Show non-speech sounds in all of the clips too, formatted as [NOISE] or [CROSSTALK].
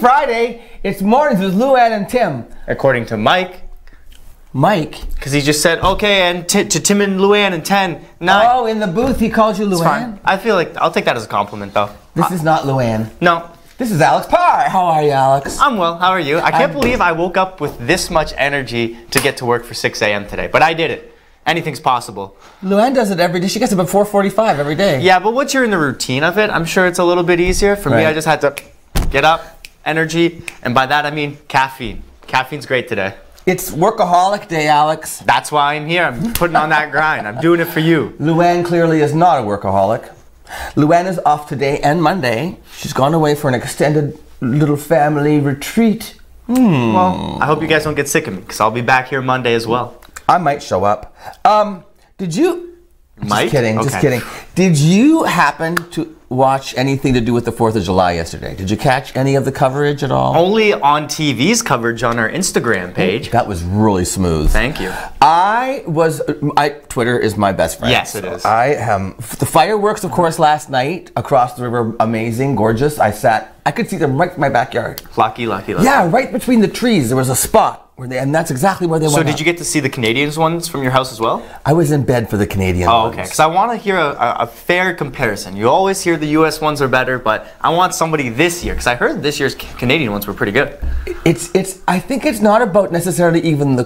Friday. It's mornings with Lou-Anne and Tim. According to Mike, Mike. because he just said, okay, and t- to Tim and Lou-Anne and 10, 9. Oh, in the booth he called you Lou-Anne. I feel like I'll take that as a compliment, though. This is not Lou-Anne. No, This is Alex Parr. How are you, Alex? I'm well. How are you? I can't I'm- believe I woke up with this much energy to get to work for 6 a.m. today, but I did it. Anything's possible. Lou-Anne does it every day. She gets up at 4:45 every day. Yeah, but once you're in the routine of it, I'm sure it's a little bit easier. For me, I just had to get up, energy, and by that I mean caffeine. Caffeine's great today. It's workaholic day, Alex. That's why I'm here. I'm putting on that grind. I'm doing it for you. Lou-Anne clearly is not a workaholic. Lou-Anne is off today and Monday. She's gone away for an extended little family retreat. Well, I hope you guys don't get sick of me, because I'll be back here Monday as well. I might show up. Um, did you? Mike? Just kidding. Just kidding. Did you happen to watch anything to do with the Fourth of July yesterday? Did you catch any of the coverage at all? Only ONNtv's coverage on our Instagram page. That was really smooth. Thank you. I was. I Twitter is my best friend. Yes, it is. I am. The fireworks, of course, last night across the river, amazing, gorgeous. I sat. I could see them right from my backyard. Lucky, lucky, lucky. Yeah, right between the trees, there was a spot where they, and that's exactly where they So went. did up. you get to see the Canadians ones from your house as well? I was in bed for the Canadian. Oh, ones. okay. Because I want to hear a, a, a fair comparison. You always hear the U.S. ones are better, but I want somebody this year because I heard this year's Canadian ones were pretty good. It's it's. I think it's not about necessarily even the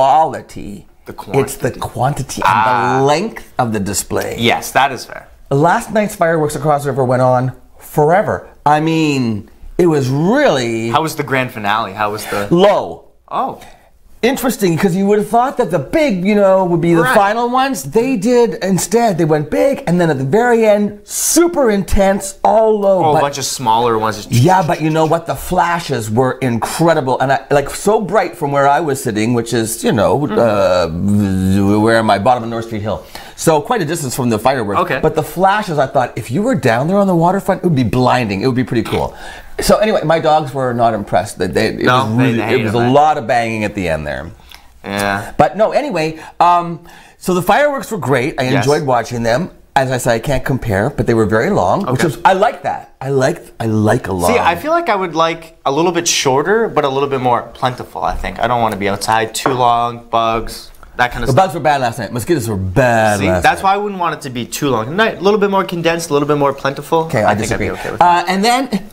quality. The quantity. It's the quantity. Ah. and the length of the display. Yes, that is fair. Last night's fireworks across the river went on forever. I mean, it was really How was the grand finale? How was the? low. Oh, Interesting, because you would have thought that the big, you know, would be the Right. final ones. They did instead. They went big, and then at the very end, super intense, all low. oh, a bunch of smaller ones. Yeah, but you know what? The flashes were incredible, and I, like so bright from where I was sitting, which is you know uh, where am I? Bottom of North Street Hill, so quite a distance from the fireworks. Okay. But the flashes, I thought, if you were down there on the waterfront, it would be blinding. It would be pretty cool. So anyway, my dogs were not impressed. They, they, it No, was really, it was a right? lot of banging at the end there. Yeah. But no, anyway, um, so the fireworks were great. I Yes. enjoyed watching them. As I said, I can't compare, but they were very long, which Okay. was I like that. I like I like a long. See, I feel like I would like a little bit shorter, but a little bit more plentiful. I think I don't want to be outside too long. Bugs, that kind of The stuff. bugs were bad last night. Mosquitoes were bad See, that's night. why I wouldn't want it to be too long. A little bit more condensed, a little bit more plentiful. Okay, I, think disagree. I'd be okay with that. uh, and then,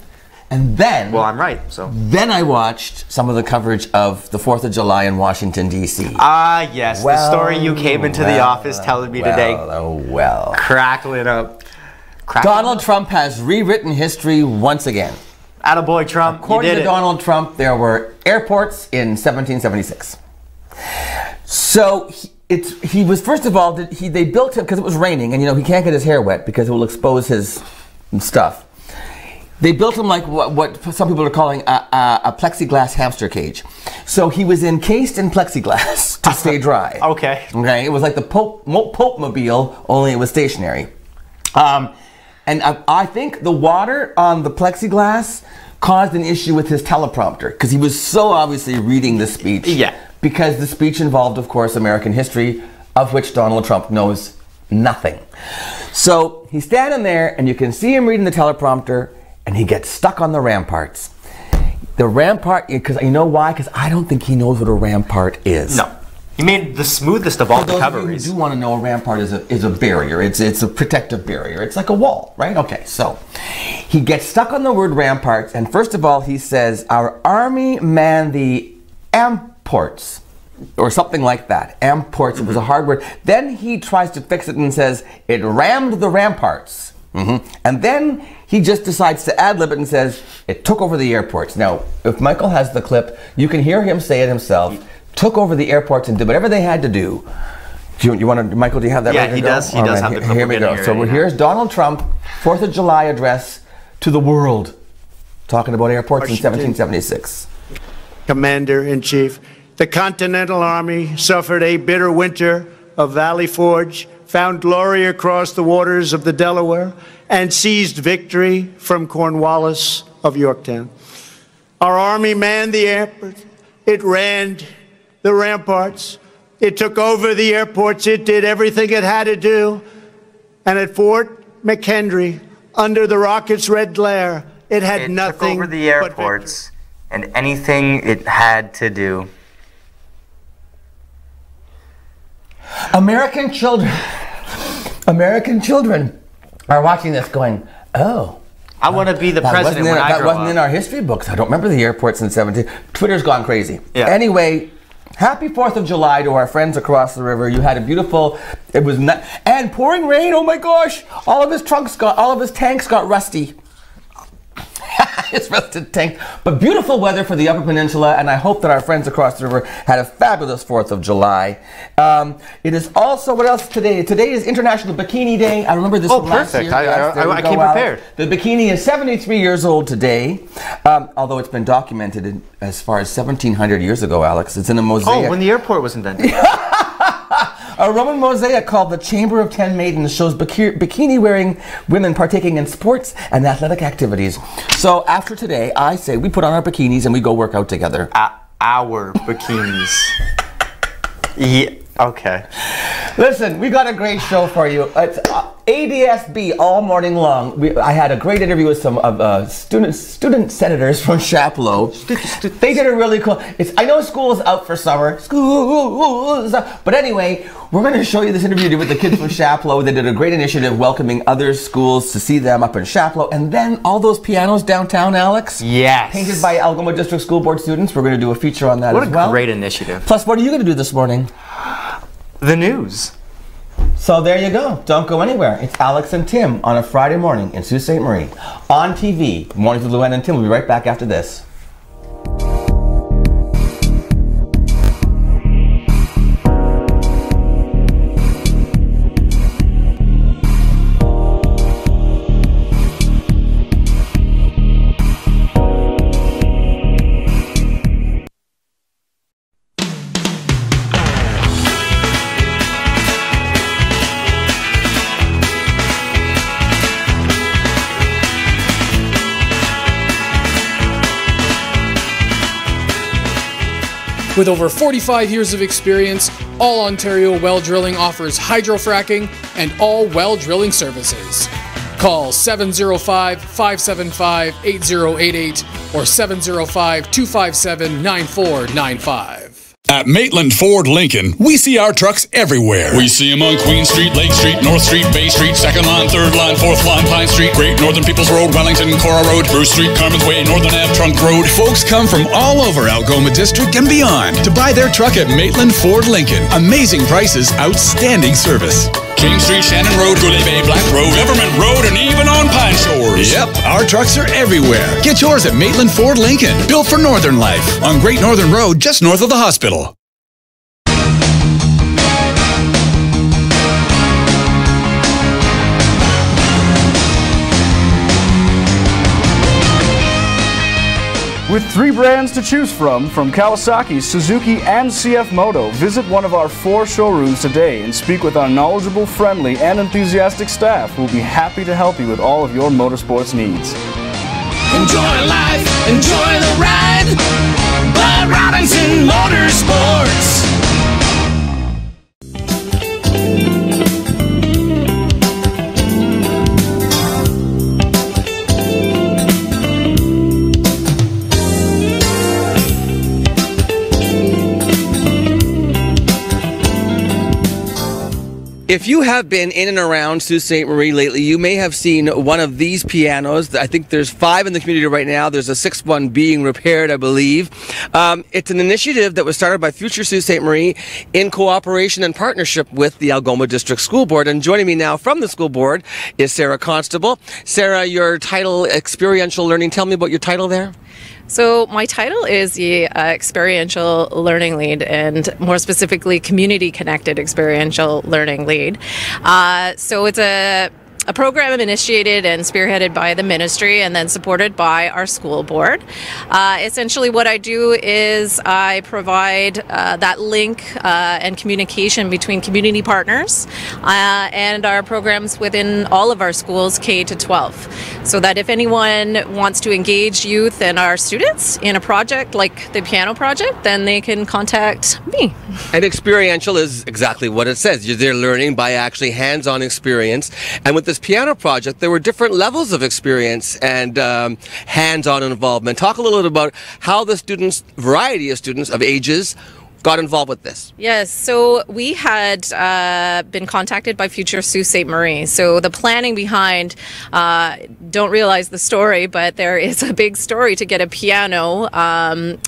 and then, well, I'm right. So. then I watched some of the coverage of the Fourth of July in Washington D.C. Ah, yes, the story you came into the office telling me well, today, Oh well. crackling up. Crackling Donald Trump has rewritten history once again. Attaboy, Trump. According to it. Donald Trump, there were airports in 1776. So he, it's he was first of all he they built him because it was raining and you know he can't get his hair wet because it will expose his stuff. They built him like what, what some people are calling a, a, a plexiglass hamster cage. So he was encased in plexiglass to stay dry. [LAUGHS] Okay. Okay, it was like the Pope Pope mobile, only it was stationary. Um, and I, I think the water on the plexiglass caused an issue with his teleprompter because he was so obviously reading the speech. Yeah. Because the speech involved, of course, American history, of which Donald Trump knows nothing. So he's standing there, and you can see him reading the teleprompter, and he gets stuck on the ramparts. The rampart, because you know why? Because I don't think he knows what a rampart is. No. He made the smoothest of all For the those of you do want to know, a rampart is a, is a barrier. It's, it's a protective barrier. It's like a wall, right? Okay, so he gets stuck on the word ramparts, and first of all, he says, Our army man the amports, or something like that. Amports, it was a hard word. Then he tries to fix it and says, It rammed the ramparts. Mhm. And then he just decides to ad lib it and says, It took over the airports. Now, if Michael has the clip, you can hear him say it himself. Took over the airports and did whatever they had to do. Do you, you want to, Michael? Do you have that? Yeah, he does- he All does right, have the here, clip. here we go. hear So right now. here's Donald Trump, Fourth of July address to the world, talking about airports Washington. in 1776. Commander in Chief. The Continental Army suffered a bitter winter of Valley Forge, found glory across the waters of the Delaware, and seized victory from Cornwallis of Yorktown. Our Army manned the airport. It ran the ramparts. It took over the airports. It did everything it had to do. And at Fort McHenry, under the rocket's red glare, It had it nothing took over the airports and anything it had to do. American children, American children are watching this going, oh. I want to be the president wasn't, in, I that wasn't up. in our history books. I don't remember the airports in 17. Twitter's gone crazy. Yeah. Anyway, happy 4th of July to our friends across the river. You had a beautiful, it was not, and pouring rain. Oh my gosh. All of his trunks got, all of his tanks got rusty. [LAUGHS] his rusted tank. But beautiful weather for the Upper Peninsula, and I hope that our friends across the river had a fabulous 4th of July. Um, it is also, what else today? Today is International Bikini Day. I remember this Oh, last perfect. year. I- Yes, I- there I we came Alex. prepared. The bikini is 73 years old today, um, although it's been documented in, as far as 1700 years ago, Alex. It's in a mosaic. Oh, when the airport was invented. [LAUGHS] a Roman mosaic called the Chamber of Ten Maidens shows bikini wearing women partaking in sports and athletic activities. So after today, I say we put on our bikinis and we go work out together. A- our bikinis. yeah. Okay. Listen, we got a great show for you. It's uh, ADSB all morning long. We, I had a great interview with some of uh, student student senators from Chapleau. They did a really cool. It's I know school is out for summer. School is out, but anyway, we're going to show you this interview with the kids from [LAUGHS] Chapleau. They did a great initiative welcoming other schools to see them up in Chapleau, and then all those pianos downtown, Alex. Yes. Painted by Algoma District School Board students. We're going to do a feature on that What as a great initiative. Plus, what are you going to do this morning? The news. So there you go. Don't go anywhere. It's Alex and Tim on a Friday morning in Sault Ste. Marie on TV. Mornings with Lou-Anne and Tim. We'll be right back after this. With over 45 years of experience, All Ontario Well Drilling offers hydrofracking and all well drilling services. Call 705 575 8088 or 705 257 9495. At Maitland Ford Lincoln, we see our trucks everywhere. We see them on Queen Street, Lake Street, North Street, Bay Street, Second Line, Third Line, Fourth Line, Pine Street, Great Northern People's Road, Wellington, Korah Road, Bruce Street, Carmen's Way, Northern Ave, Trunk Road. Folks come from all over Algoma District and beyond to buy their truck at Maitland Ford Lincoln. Amazing prices, outstanding service. King Street, Shannon Road, Goulais Bay, Black Road, Government Road, and even on Pine Shores. Yep, our trucks are everywhere. Get yours at Maitland Ford Lincoln, built for Northern life on Great Northern Road, just north of the hospital. With three brands to choose from, from Kawasaki, Suzuki, and CF Moto, visit one of our four showrooms today and speak with our knowledgeable, friendly, and enthusiastic staff who will be happy to help you with all of your motorsports needs. Enjoy life, enjoy the ride. Bud Robinson Motorsports. If you have been in and around Sault Ste. Marie lately, you may have seen one of these pianos. I think there's five in the community right now. There's a sixth one being repaired, I believe. Um, it's an initiative that was started by Future Sault Ste. Marie in cooperation and partnership with the Algoma District School Board. And joining me now from the school board is Sarah Constable. Sarah, your title, Experiential Learning. Tell me about your title there. So, my title is the uh, Experiential Learning Lead, and more specifically, Community Connected Experiential Learning Lead. Uh, so, it's a a program initiated and spearheaded by the ministry and then supported by our school board. Uh, essentially, what I do is I provide uh, that link uh, and communication between community partners uh, and our programs within all of our schools, K to 12. so that if anyone wants to engage youth and our students in a project like the piano project, then they can contact me. And experiential is exactly what it says. They're learning by actually hands-on experience. And with this piano project, there were different levels of experience and um, hands-on involvement. Talk a little bit about how the students, variety of students of ages, got involved with this. Yes, so we had uh, been contacted by Future Sault Ste. Marie. So the planning behind, uh, don't realize the story, but there is a big story to get a piano um,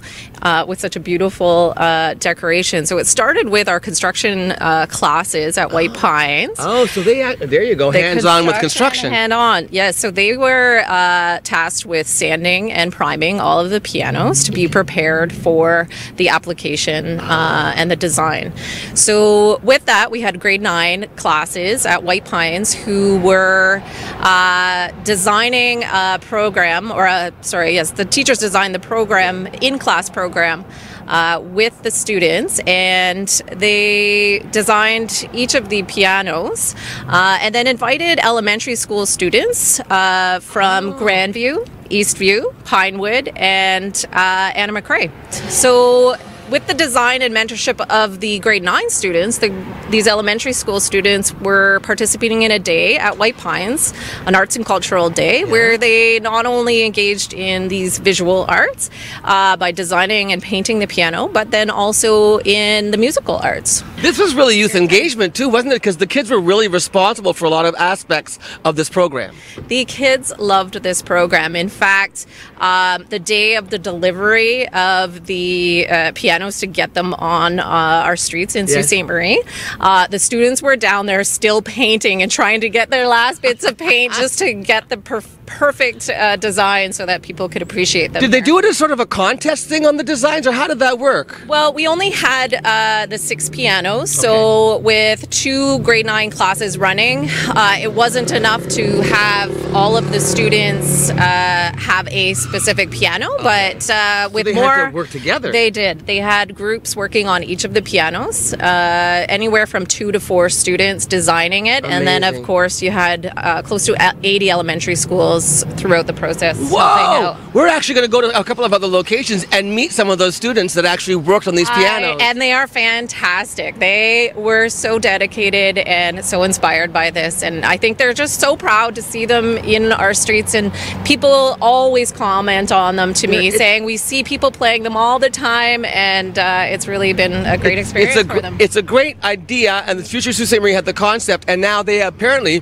uh, with such a beautiful uh, decoration. So it started with our construction uh, classes at White Pines. Oh, so they there you go, The hands-on with construction. Hand on, yes. So they were uh, tasked with sanding and priming all of the pianos to be prepared for the application uh, and the design. So with that, we had grade nine classes at White Pines who were uh, designing a program, or a, sorry, yes, the teachers designed the program in class program uh, with the students, and they designed each of the pianos, uh, and then invited elementary school students uh, from Grandview, Eastview, Pinewood, and uh, Anna McCrea. So. With the design and mentorship of the grade nine students, the, these elementary school students were participating in a day at White Pines, an arts and cultural day, where they not only engaged in these visual arts uh, by designing and painting the piano, but then also in the musical arts. This was really youth engagement too, wasn't it? Because the kids were really responsible for a lot of aspects of this program. The kids loved this program. In fact, um, the day of the delivery of the uh, pianos to get them on uh, our streets in Sault Ste. Marie, uh, the students were down there still painting and trying to get their last bits of paint [LAUGHS] just to get the perf- perfect uh, design so that people could appreciate them. Did they there. do it as sort of a contest thing on the designs, or how did that work? Well, we only had uh, the six pianos, so with two grade nine classes running, uh, it wasn't enough to have all of the students uh, have a specific piano. But uh, with they had to work together. They did. They had groups working on each of the pianos, uh, anywhere from two to four students designing it, and then of course you had uh, close to 80 elementary schools throughout the process. Whoa! We're actually going to go to a couple of other locations and meet some of those students that actually worked on these pianos. I- and they are fantastic. They were so dedicated and so inspired by this. And I think they're just so proud to see them in our streets. And people always comment on them to me, Yeah, it- saying, We see people playing them all the time. And uh, it's really been a great experience it's a for them. it's a great idea, and the Future Sault Ste. Marie had the concept, and now they apparently,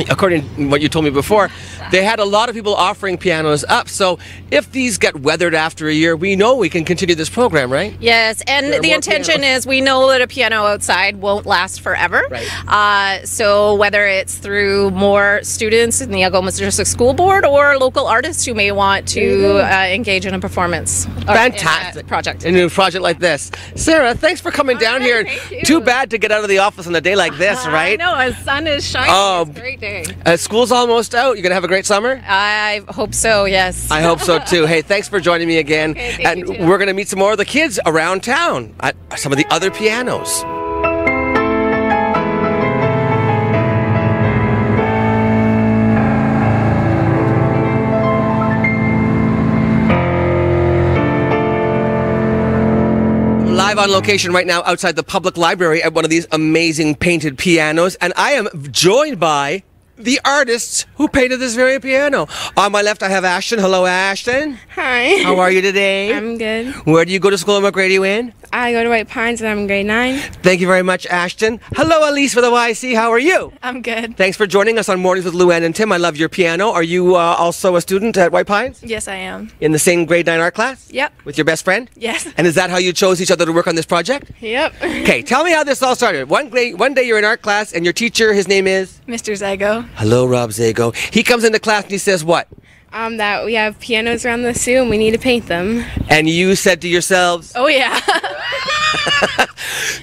[LAUGHS] according to what you told me before, they had a lot of people offering pianos up. So if these get weathered after a year, we know we can continue this program, right? Yes, and the intention pianos. is we know that a piano outside won't last forever. Right. Uh, so whether it's through more students in the Algoma District School Board or local artists who may want to uh, engage in a performance or in a Fantastic project. In a project like this, Sarah, thanks for coming down right, here. Too bad to get out of the office on a day like this, right? [LAUGHS] I know, the sun is shining. Oh, it's a great day. Uh, school's almost out. You're gonna have a great summer. I hope so, yes. I hope so too. Hey, thanks for joining me again. Okay, and we're going to meet some more of the kids around town at some of the other pianos. Live on location right now outside the public library at one of these amazing painted pianos, and I am joined by the artists who painted this very piano. On my left, I have Ashton. Hello, Ashton. Hi. How are you today? [LAUGHS] I'm good. Where do you go to school and what grade are you in? I go to White Pines and I'm in grade nine. Thank you very much, Ashton. Hello, Elise for the YC. How are you? I'm good. Thanks for joining us on Mornings with Lou-Anne and Tim. I love your piano. Are you uh, also a student at White Pines? Yes, I am. In the same grade 9 art class? Yep. With your best friend? Yes. And is that how you chose each other to work on this project? Yep. Okay, tell me how this all started. One day, one day you're in art class and your teacher, his name is? Mr. Zago. Hello, Rob Zago. He comes into class and he says what? Um, that we have pianos around the Soo and we need to paint them. And you said to yourselves, Oh yeah. [LAUGHS]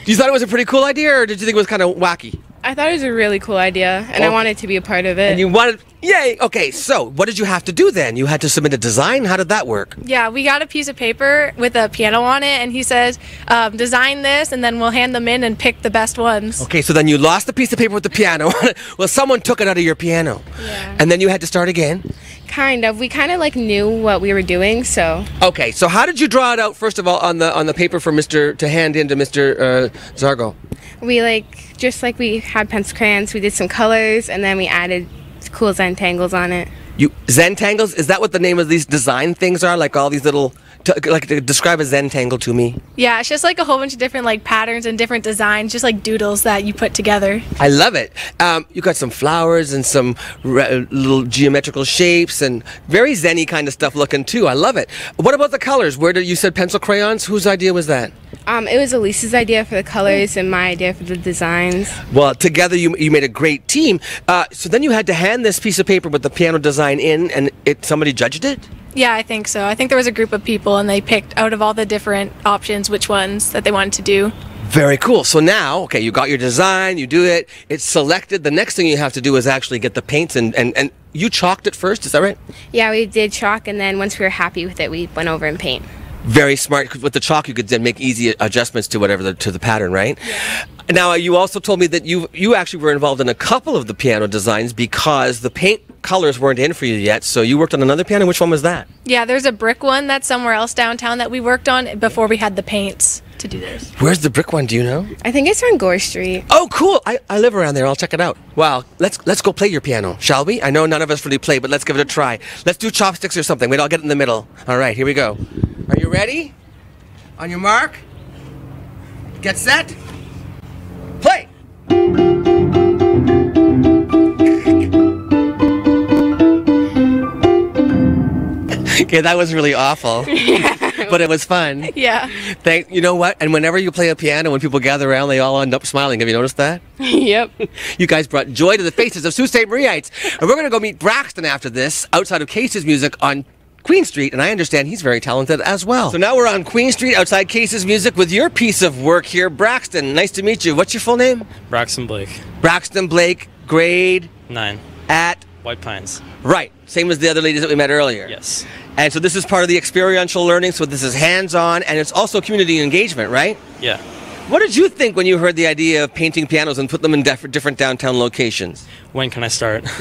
you thought it was a pretty cool idea or did you think it was kind of wacky? I thought it was a really cool idea, and I wanted to be a part of it. And you wanted, yay! Okay, so what did you have to do then? You had to submit a design. How did that work? Yeah, we got a piece of paper with a piano on it, and he says, um, design this, and then we'll hand them in and pick the best ones. Okay, so then you lost the piece of paper with the piano. [LAUGHS] well, someone took it out of your piano, Yeah. and then you had to start again. Kind of. We kind of like knew what we were doing, so Okay, so how did you draw it out first of all on the on the paper for Mister to hand in to Mister uh, Zargo? We like just like we had pencil crayons. We did some colors, and then we added cool Zentangles on it. You Zentangles? Is that what the name of these design things are? Like all these little, t- like to describe a Zentangle to me. Yeah, it's just like a whole bunch of different like patterns and different designs, just like doodles that you put together. I love it. Um, you got some flowers and some re- little geometrical shapes and very zenny kind of stuff looking too. I love it. What about the colors? Where did you said pencil crayons? Whose idea was that? Um, it was Elise's idea for the colors and my idea for the designs. Well, together you, you made a great team. Uh, so then you had to hand this piece of paper with the piano design in, and it somebody judged it. Yeah, I think so. I think there was a group of people, and they picked out of all the different options which ones that they wanted to do. Very cool. So now, okay, you got your design, you do it, it's selected. The next thing you have to do is actually get the paints and, and, and you chalked it first, is that right? Yeah, we did chalk, and then once we were happy with it, we went over and paint. Very smart With the chalk, you could then make easy adjustments to whatever the, to the pattern, right? Now, you also told me that you you actually were involved in a couple of the piano designs because the paint colors weren't in for you yet. So you worked on another piano. Which one was that? Yeah, there's a brick one that's somewhere else downtown that we worked on before we had the paints to do this. Where's the brick one? Do you know? I think it's on Gore Street. Oh, cool! I, I live around there. I'll check it out. Wow, let's let's go play your piano, shall we? I know none of us really play, but let's give it a try. Let's do chopsticks or something. Wait, I'll get in the middle. All right, here we go. Are you ready? On your mark. Get set. Play. [LAUGHS] okay, that was really awful, [LAUGHS] but it was fun. [LAUGHS] Yeah. Thank you know what? And whenever you play a piano, when people gather around, they all end up smiling. Have you noticed that? [LAUGHS] yep. [LAUGHS] You guys brought joy to the faces of Sault Ste. Mariettes. And we're going to go meet Braxton after this outside of Case's Music on Queen Street, and I understand he's very talented as well. So now we're on Queen Street outside Case's Music with your piece of work here. Braxton, nice to meet you. What's your full name? Braxton Blake, Braxton Blake, grade nine, at White Pines. Right, same as the other ladies that we met earlier. Yes. And so this is part of the experiential learning, so this is hands-on, and it's also community engagement, right? Yeah. What did you think when you heard the idea of painting pianos and put them in different downtown locations? When can I start? [LAUGHS]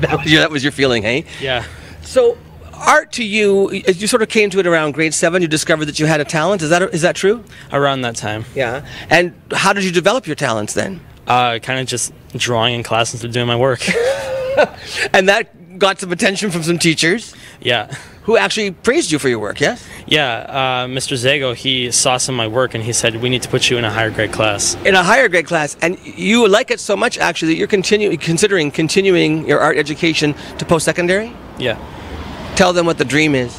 that, was your, that was your feeling, hey? yeah. So, art to you, you sort of came to it around grade seven, you discovered that you had a talent. Is that is that true? Around that time. Yeah. And how did you develop your talents then? Uh, kind of just drawing in class instead of doing my work. [LAUGHS] [LAUGHS] And that got some attention from some teachers yeah. who actually praised you for your work, yes? Yeah. Uh, Mr. Zago, he saw some of my work and he said, we need to put you in a higher grade class. In a higher grade class, and you like it so much actually that you're continu- considering continuing your art education to post secondary? Yeah. Tell them what the dream is.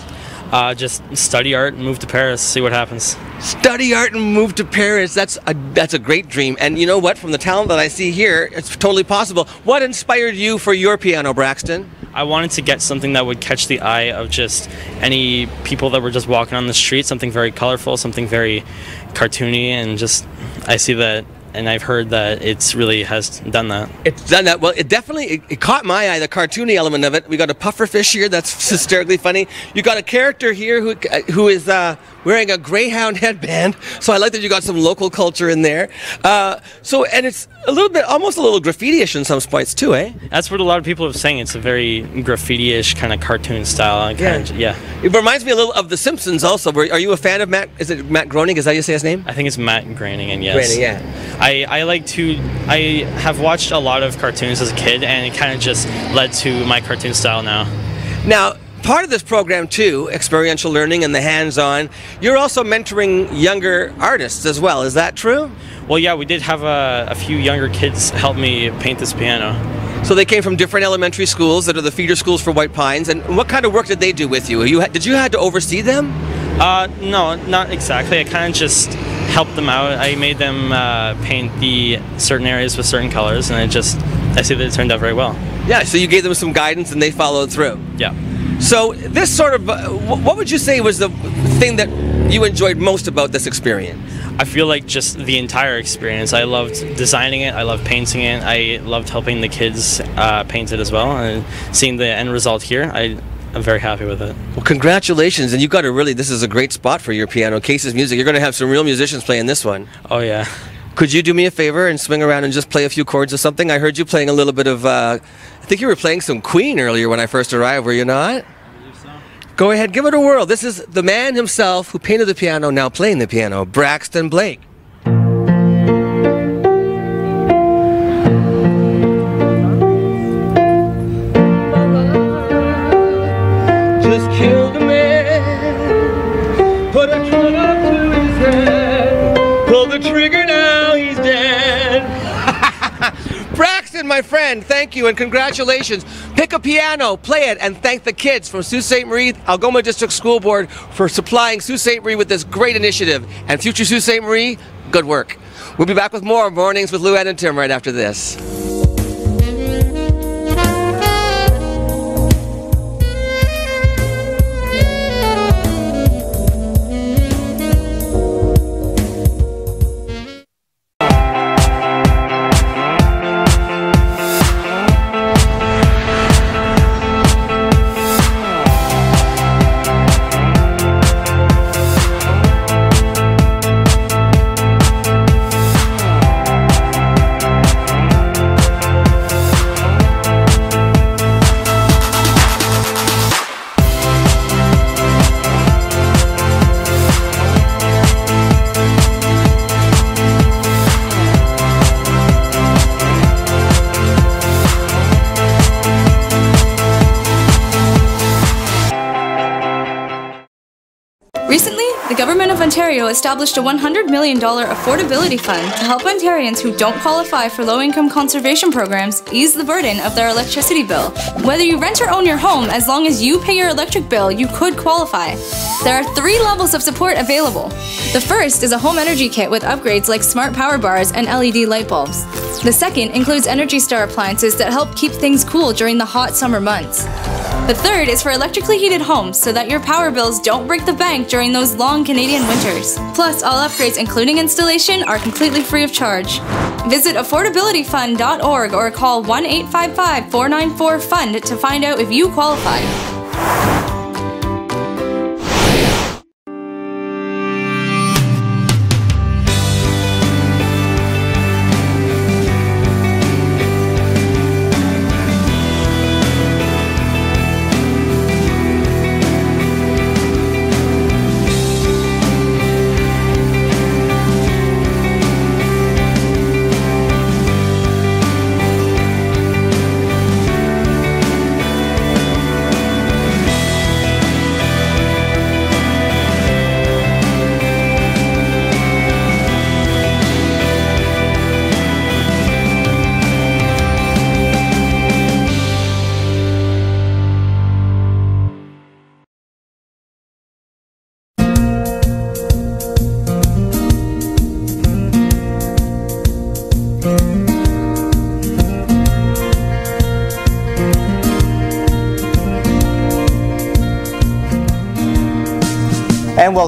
Uh, just study art and move to Paris, see what happens. Study art and move to Paris. That's a that's a great dream. And you know what? From the talent that I see here, it's totally possible. What inspired you for your piano, Braxton? I wanted to get something that would catch the eye of just any people that were just walking on the street, something very colorful, something very cartoony, and just I see that and I've heard that it's really has done that. It's done that well. It definitely it, it caught my eye. The cartoony element of it. We got a puffer fish here that's [LAUGHS] hysterically funny. You got a character here who uh, who is uh, wearing a greyhound [LAUGHS] headband. So I like that you got some local culture in there. Uh, so and it's a little bit, almost a little graffiti-ish in some spots too, eh? That's what a lot of people are saying. It's a very graffiti-ish kind of cartoon style. Kind Yeah. Of, yeah. It reminds me a little of The Simpsons. Also, are you a fan of Matt? Is it Matt Groening? Is that how you say his name? I think it's Matt Groening, and yes. Groening, yeah. I, I like to. I have watched a lot of cartoons as a kid, and it kind of just led to my cartoon style now. Now, part of this program too, experiential learning and the hands-on, you're also mentoring younger artists as well. Is that true? Well, yeah, we did have a, a few younger kids help me paint this piano. So they came from different elementary schools that are the feeder schools for White Pines. And what kind of work did they do with you? you did you have to oversee them? Uh, no, not exactly. I kind of just helped them out. I made them uh, paint the certain areas with certain colors, and it just I see that it turned out very well. Yeah. So you gave them some guidance and they followed through. Yeah. So this sort of, uh, what would you say was the thing that you enjoyed most about this experience? I feel like just the entire experience. I loved designing it. I loved painting it. I loved helping the kids uh, paint it as well. And seeing the end result here, I, I'm very happy with it. Well, congratulations, and you got a really. This is a great spot for your piano. Cases Music. You're going to have some real musicians playing this one. Oh yeah. Could you do me a favor and swing around and just play a few chords or something? I heard you playing a little bit of. Uh, I think you were playing some Queen earlier when I first arrived. Were you not? Go ahead, give it a whirl. This is the man himself who painted the piano, now playing the piano, Braxton Blake. The trigger, now he's dead. [LAUGHS] Braxton, my friend, thank you and congratulations. Pick a piano, play it, and thank the kids from Sault Ste. Marie Algoma District School Board for supplying Sault Ste. Marie with this great initiative. And future Sault Ste. Marie, good work. We'll be back with more mornings with Lou Lou-Anne and Tim right after this. Established a $100 million affordability fund to help Ontarians who don't qualify for low income conservation programs ease the burden of their electricity bill. Whether you rent or own your home, as long as you pay your electric bill, you could qualify. There are three levels of support available. The first is a home energy kit with upgrades like smart power bars and LED light bulbs. The second includes Energy Star appliances that help keep things cool during the hot summer months. The third is for electrically heated homes so that your power bills don't break the bank during those long Canadian winters. Plus, all upgrades, including installation, are completely free of charge. Visit affordabilityfund.org or call 1 855 494 FUND to find out if you qualify.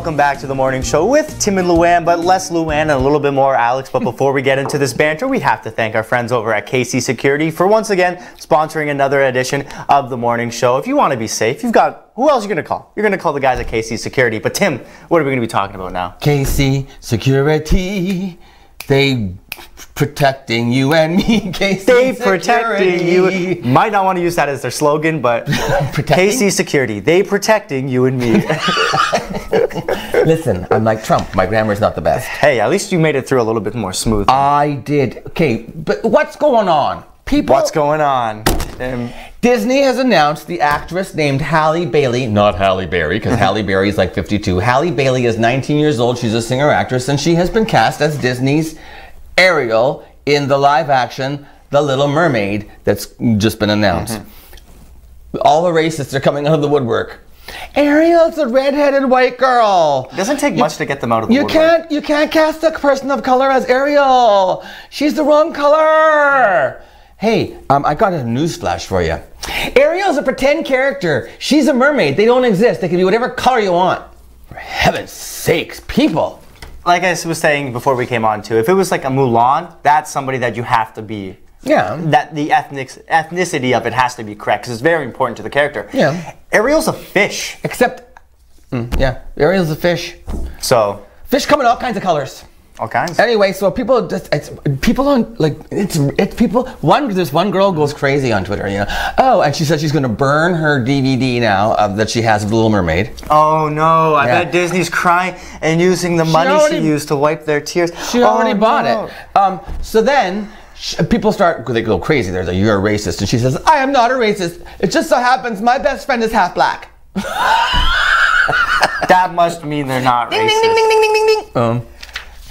Welcome back to the morning show with Tim and Lou-Anne, but less Lou-Anne and a little bit more Alex. But before we get into this banter, we have to thank our friends over at KC Security for once again sponsoring another edition of the morning show. If you want to be safe, you've got who else are you to call? You're to call the guys at KC Security. But Tim, what are we to be talking about now? KC Security, they protecting you and me. KC They protecting you. Might not want to use that as their slogan, but [LAUGHS] KC Security, they protecting you and me. [LAUGHS] Listen, I'm like Trump. My grammar's not the best. hey, at least you made it through a little bit more smooth. I did. Okay, but what's going on? People. What's going on? Um, Disney has announced the actress named Halle Bailey, not Halle Berry, because [LAUGHS] Halle Berry is like 52. Halle Bailey is 19 years old. She's a singer actress, and she has been cast as Disney's Ariel in the live action The Little Mermaid that's just been announced. All the racists are coming out of the woodwork. Ariel's a redheaded white girl. it doesn't take much to get them out of the You woodwork. can't you can't cast a person of color as Ariel. She's the wrong color. Hey, um, I got a news flash for you. Ariel's a pretend character. She's a mermaid. They don't exist. They can be whatever color you want. For heaven's sakes, people. Like I was saying before we came on too, if it was like a Mulan, that's somebody that you have to be. Yeah. That the ethnic ethnicity of it has to be correct because it's very important to the character. Yeah. Ariel's a fish. Except, mm, yeah, Ariel's a fish. So Fish come in all kinds of colors. All kinds. Anyway, so people just it's people on like it's it's people. One this one girl goes crazy on Twitter. You know, oh, and she said she's going to burn her DVD now of, that she has of the Little Mermaid. Oh no! I Yeah. bet Disney's crying and using the money already- she used to wipe their tears. She already Oh, bought no. it. Um, so then people start they go crazy. There's a you're a racist, and she says I am not a racist. It just so happens my best friend is half black. [LAUGHS] That must mean they're not Ding, racist. ding, ding, ding, ding, ding, ding, ding. Um,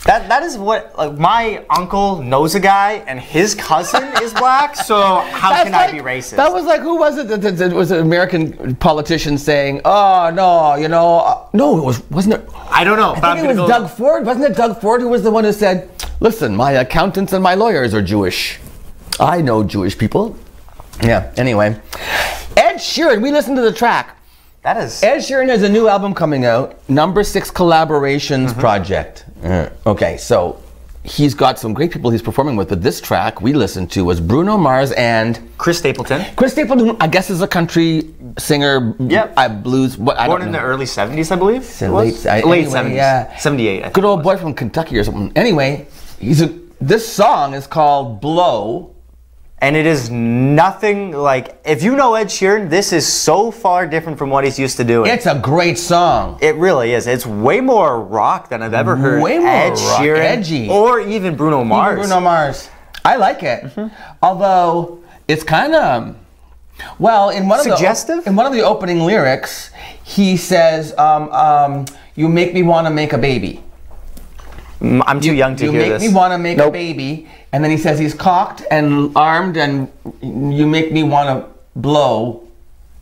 That that is what like my uncle knows a guy and his cousin is black. So how [LAUGHS] That's can I be racist? That was like who was it? That, that, that was an American politician saying, "Oh no, you know, uh, no, it was wasn't it? I don't know. I think it was go- Doug Ford. Wasn't it Doug Ford who was the one who said, "Listen, my accountants and my lawyers are Jewish. I know Jewish people." Yeah. Anyway, Ed Sheeran. We listened to the track. That is. Ed Sheeran has a new album coming out, number six collaborations Mm-hmm. project. Uh, okay, so he's got some great people he's performing with, but this track we listened to was Bruno Mars and Chris Stapleton. Chris Stapleton, I guess, is a country singer. Yep. I blues. What I Born in know. the early 70s, I believe. So late? I- late anyway, 70s. yeah. 78. I think. Good old boy from Kentucky or something. Anyway, he's a. This song is called "Blow." And it is nothing like if you know Ed Sheeran, this is so far different from what he's used to doing. It's a great song. It really is. It's way more rock than I've ever heard. Way more Ed rock, Sheeran, edgy. or even Bruno Mars. Even Bruno Mars. I like it. Mm-hmm. Although it's kind of well in one of Suggestive? the in one of the opening lyrics, he says, um, um, "You make me want to make a baby." Mm, I'm too young to you hear make me want to make a baby, and then he says he's cocked and armed, and you make me want to blow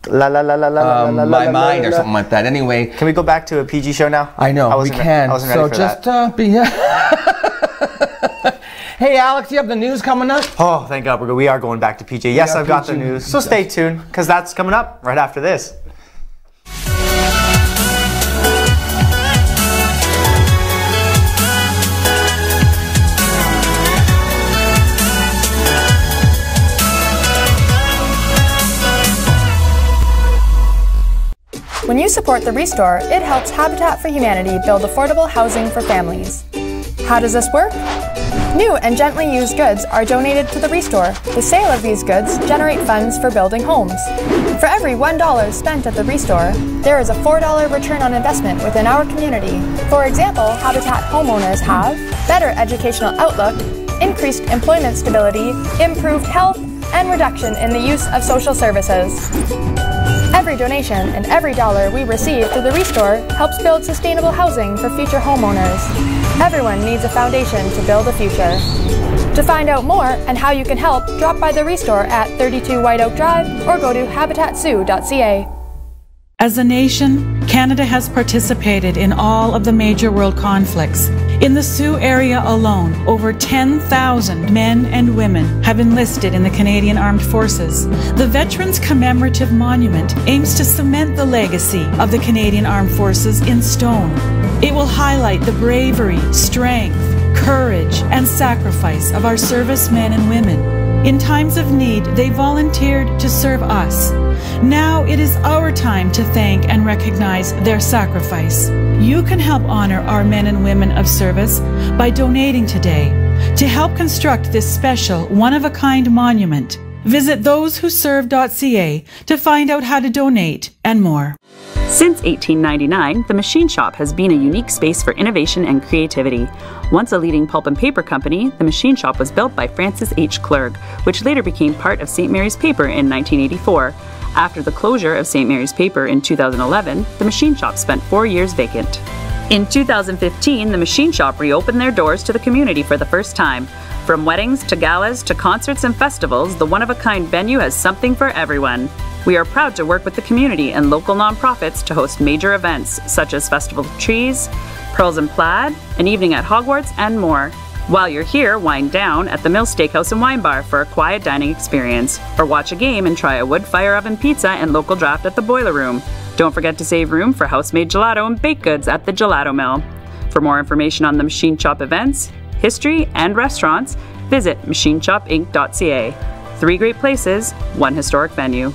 La la la la la um, la la my la mind or something like that. Anyway, Can we go back to a PG show now? I know we wasn't re- can. I wasn't so ready for just that. uh, be. [LAUGHS] hey, Alex, you have the news coming up. Oh, thank God, we're, we are going back to PJ. Yes, I've got the news. So stay tuned, because that's coming up right after this. When you support the Restore, it helps Habitat for Humanity build affordable housing for families. How does this work? New and gently used goods are donated to the Restore. The sale of these goods generate funds for building homes. For every $1 spent at the Restore, there is a $4 return on investment within our community. For example, Habitat homeowners have better educational outlook, increased employment stability, improved health, and reduction in the use of social services. Every donation and every dollar we receive through the Restore helps build sustainable housing for future homeowners. Everyone needs a foundation to build a future. To find out more and how you can help, drop by the Restore at 32 White Oak Drive or go to habitatsioux.ca. As a nation, Canada has participated in all of the major world conflicts. In the Sault area alone, over 10,000 men and women have enlisted in the Canadian Armed Forces. The Veterans Commemorative Monument aims to cement the legacy of the Canadian Armed Forces in stone. It will highlight the bravery, strength, courage, and sacrifice of our servicemen and women. In times of need, they volunteered to serve us. Now it is our time to thank and recognize their sacrifice. You can help honor our men and women of service by donating today to help construct this special one of a kind monument. Visit thosewhoserve.ca to find out how to donate and more. Since 1899, the Machine Shop has been a unique space for innovation and creativity. Once a leading pulp and paper company, the Machine Shop was built by Francis H. Clergue, which later became part of St. Mary's Paper in 1984. After the closure of St. Mary's Paper in 2011, the Machine Shop spent four years vacant. In 2015, the Machine Shop reopened their doors to the community for the first time. From weddings to galas to concerts and festivals, the one of a kind venue has something for everyone. We are proud to work with the community and local nonprofits to host major events such as Festival of Trees, Pearls and Plaid, an evening at Hogwarts, and more. While you're here, wind down at the Mill Steakhouse and Wine Bar for a quiet dining experience, or watch a game and try a wood fire oven pizza and local draft at the Boiler Room. Don't forget to save room for house-made gelato and baked goods at the Gelato Mill. For more information on the Machine Shop events, history, and restaurants, visit machineshopinc.ca. Three great places, one historic venue.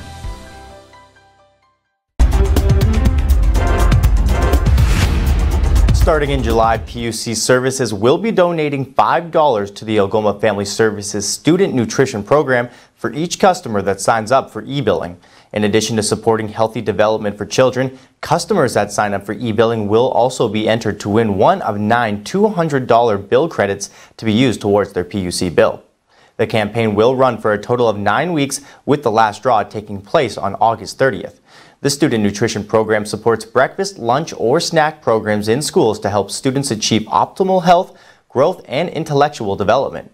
Starting in July, PUC Services will be donating $5 to the Algoma Family Services Student Nutrition Program for each customer that signs up for e-billing. In addition to supporting healthy development for children, customers that sign up for e-billing will also be entered to win one of nine $200 bill credits to be used towards their PUC bill. The campaign will run for a total of nine weeks with the last draw taking place on August 30th. The student nutrition program supports breakfast, lunch, or snack programs in schools to help students achieve optimal health, growth, and intellectual development.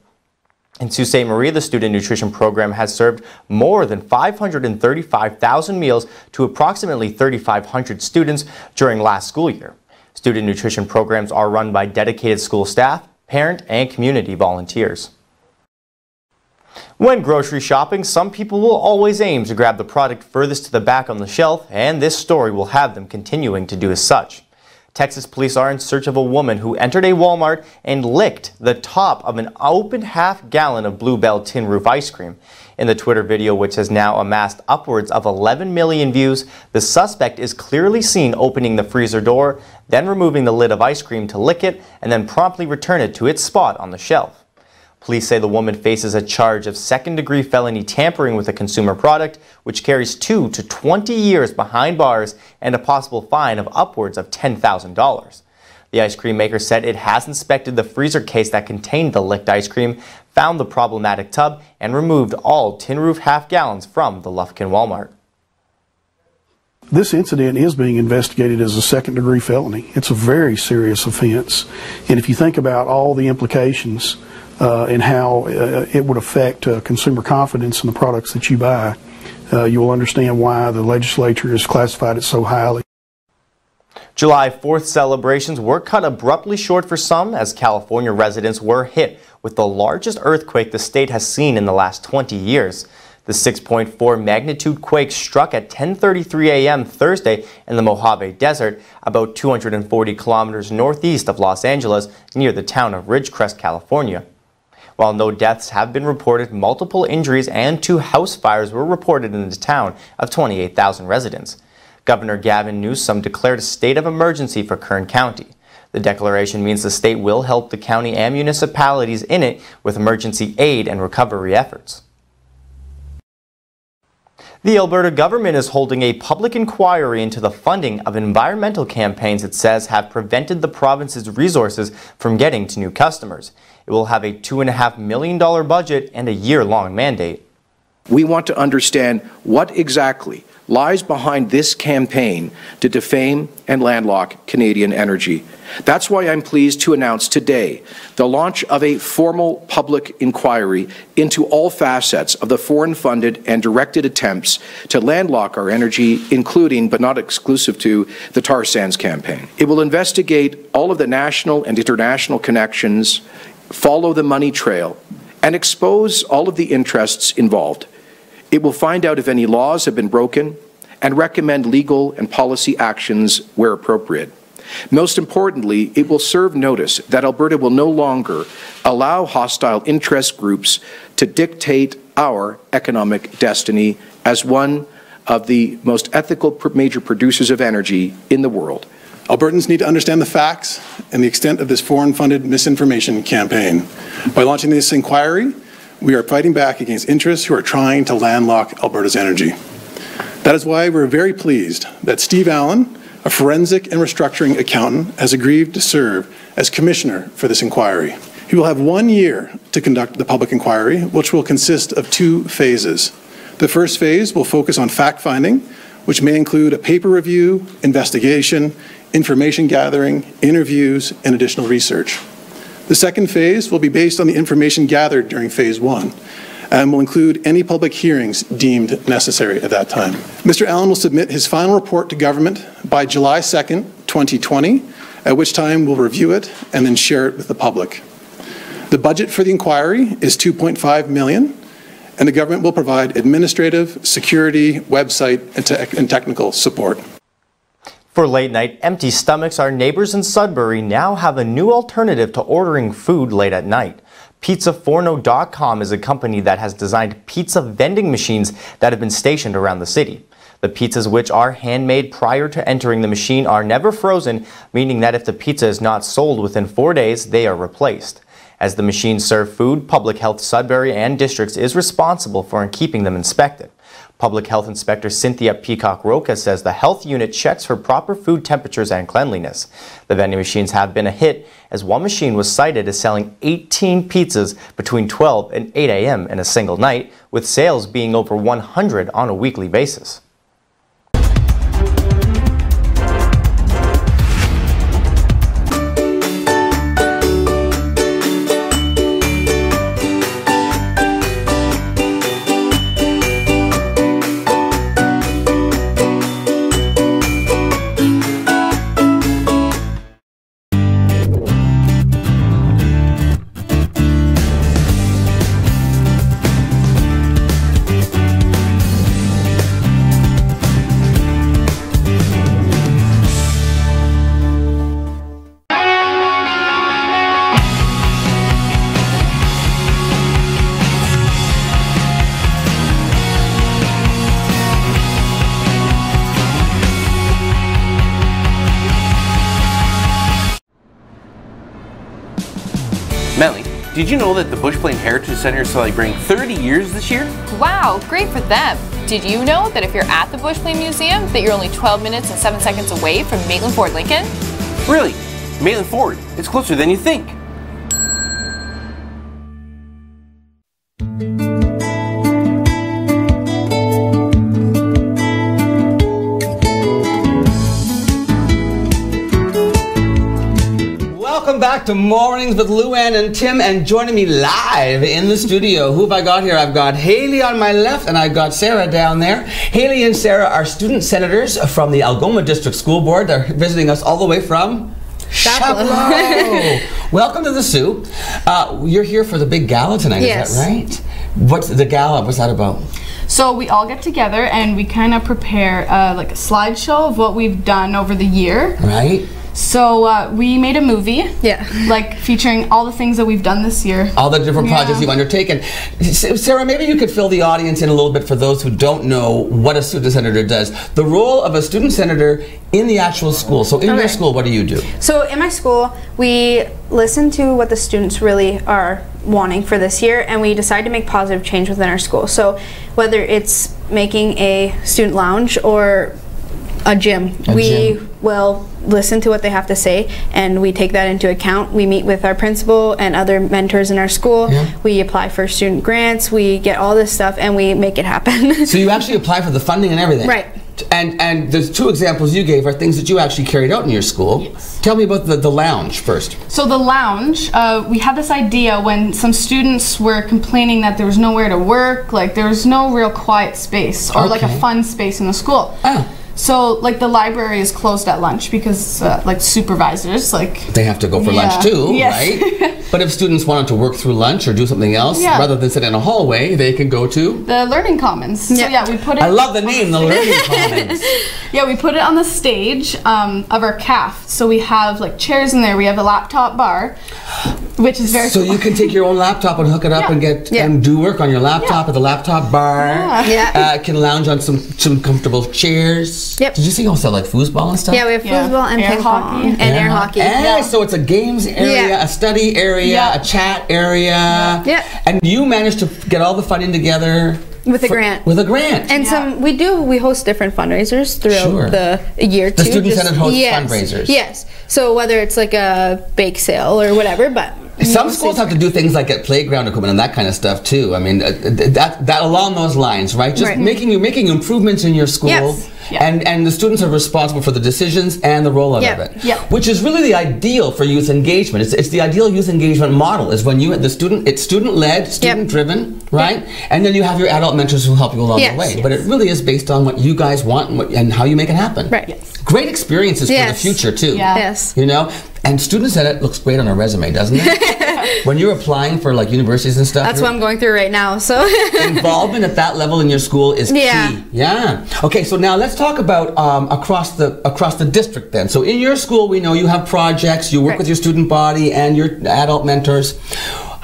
In Sault Ste. Marie, the student nutrition program has served more than 535,000 meals to approximately 3,500 students during last school year. Student nutrition programs are run by dedicated school staff, parent, and community volunteers. When grocery shopping, some people will always aim to grab the product furthest to the back on the shelf, and this story will have them continuing to do as such. Texas police are in search of a woman who entered a Walmart and licked the top of an open half gallon of Blue Bell tin roof ice cream. In the Twitter video, which has now amassed upwards of 11 million views, the suspect is clearly seen opening the freezer door, then removing the lid of ice cream to lick it, and then promptly return it to its spot on the shelf. Police say the woman faces a charge of second degree felony tampering with a consumer product, which carries 2 to 20 years behind bars and a possible fine of upwards of $10,000. The ice cream maker said it has inspected the freezer case that contained the licked ice cream, found the problematic tub, and removed all tin roof half gallons from the Lufkin Walmart. This incident is being investigated as a second degree felony. It's a very serious offense. And if you think about all the implications and how uh, it would affect uh, consumer confidence in the products that you buy, uh, you will understand why the legislature has classified it so highly. July 4th celebrations were cut abruptly short for some as California residents were hit with the largest earthquake the state has seen in the last 20 years. The 6.4 magnitude quake struck at 10:33 a.m. Thursday in the Mojave Desert, about 240 kilometers northeast of Los Angeles, near the town of Ridgecrest, California. While no deaths have been reported, multiple injuries and two house fires were reported in the town of 28,000 residents. Governor Gavin Newsom declared a state of emergency for Kern County. The declaration means the state will help the county and municipalities in it with emergency aid and recovery efforts. The Alberta government is holding a public inquiry into the funding of environmental campaigns it says have prevented the province's resources from getting to new customers. It will have a $2.5 million budget and a year-long mandate. We want to understand what exactly lies behind this campaign to defame and landlock Canadian energy. That's why I'm pleased to announce today the launch of a formal public inquiry into all facets of the foreign funded and directed attempts to landlock our energy, including but not exclusive to the tar sands campaign. It will investigate all of the national and international connections, follow the money trail, and expose all of the interests involved. It will find out if any laws have been broken and recommend legal and policy actions where appropriate. Most importantly, it will serve notice that Alberta will no longer allow hostile interest groups to dictate our economic destiny as one of the most ethical major producers of energy in the world. Albertans need to understand the facts and the extent of this foreign funded misinformation campaign. By launching this inquiry, we are fighting back against interests who are trying to landlock Alberta's energy. That is why we're very pleased that Steve Allan, a forensic and restructuring accountant, has agreed to serve as commissioner for this inquiry. He will have one year to conduct the public inquiry, which will consist of two phases. The first phase will focus on fact finding, which may include a paper review, investigation, information gathering, interviews, and additional research. The second phase will be based on the information gathered during phase one and will include any public hearings deemed necessary at that time. Mr. Allan will submit his final report to government by July 2nd, 2020, at which time we'll review it and then share it with the public. The budget for the inquiry is 2.5 million, and the government will provide administrative, security, website, and, te and technical support. For late night empty stomachs, our neighbors in Sudbury now have a new alternative to ordering food late at night. PizzaForno.com is a company that has designed pizza vending machines that have been stationed around the city. The pizzas, which are handmade prior to entering the machine, are never frozen, meaning that if the pizza is not sold within four days, they are replaced. As the machines serve food, Public Health Sudbury and districts is responsible for keeping them inspected. Public Health Inspector Cynthia Peacock Roca says the health unit checks for proper food temperatures and cleanliness. The vending machines have been a hit as one machine was cited as selling 18 pizzas between 12 and 8 a.m. in a single night, with sales being over 100 on a weekly basis. Did you know that the Bush Plane Heritage Center is celebrating 30 years this year? Wow, great for them. Did you know that if you're at the Bush Plane Museum, that you're only 12 minutes and 7 seconds away from Maitland Ford Lincoln? Really? Maitland Ford, it's closer than you think. Back to Mornings with Lou-Anne and Tim, and joining me live in the studio. Who have I got here? I've got Haley on my left, and I've got Sarah down there. Haley and Sarah are student senators from the Algoma District School Board. They're visiting us all the way from. [LAUGHS] Welcome to the Soo. Uh, you're here for the big gala tonight, Yes. is that right? What's the gala? What's that about? So we all get together and we kind of prepare uh, like a slideshow of what we've done over the year. Right? So uh, we made a movie. Yeah. Like featuring all the things that we've done this year. all the different Yeah. projects you've undertaken. S- Sarah, maybe you could fill the audience in a little bit for those who don't know what a student senator does. The role of a student senator in the actual school. So, in your school, what do you do? So in my school, we listen to what the students really are wanting for this year, and we decide to make positive change within our school. So whether it's making a student lounge or a gym, A we gym. Will listen to what they have to say, and we take that into account. We meet with our principal and other mentors in our school. We apply for student grants. We get all this stuff, and we make it happen. [LAUGHS] So, you actually apply for the funding and everything. Right. And and the two examples you gave are things that you actually carried out in your school. Yes. Tell me about the, the lounge first. So the lounge, uh, we had this idea when some students were complaining that there was nowhere to work, like there was no real quiet space or like a fun space in the school. So like the library is closed at lunch because uh, like supervisors like They have to go for lunch too, Yes. right? [LAUGHS] but if students wanted to work through lunch or do something else, Yeah. rather than sit in a hallway, they can go to. the learning commons. So yeah, we put it. I love the name, the Learning [LAUGHS] Commons. yeah, we put it on the stage um, of our calf. So we have like chairs in there. We have a laptop bar, which is very. So you can take your own laptop and hook it up and get and do work on your laptop at the laptop bar. Yeah. Yeah. Uh, can lounge on some some comfortable chairs. Yep. Did you see also like foosball and stuff? Yeah, we have foosball and Air ping hockey. pong and air hockey. Eh, So it's a games area, Yeah. a study area, Yeah. a chat area. Yeah. And you managed to get all the funding together With a for- grant. With a grant. And some we do we host different fundraisers throughout Sure. the year The too. Student just- Senate hosts yes, fundraisers. Yes. So whether it's like a bake sale or whatever, but Some schools have to do things like get playground equipment and that kind of stuff too. I mean, uh, that that along those lines, right? Just Right. making you making improvements in your school, Yes. And and the students are responsible for the decisions and the rollout Yeah. of it. Yeah. Which is really the ideal for youth engagement. It's, it's the ideal youth engagement model is when you the student it's student led, student driven, right? And then you have your adult mentors who help you along Yes. the way. But it really is based on what you guys want and, what, and how you make it happen. Right. Great experiences for the future too. Yeah. Yes. You know, and student it looks great on a resume, doesn't it? [LAUGHS] when you're applying for like universities and stuff, That's what I'm going through right now. So [LAUGHS] involvement at that level in your school is Yeah. key. Yeah. Okay, so now let's talk about um, across the across the district then. So in your school, we know you have projects, you work with your student body and your adult mentors.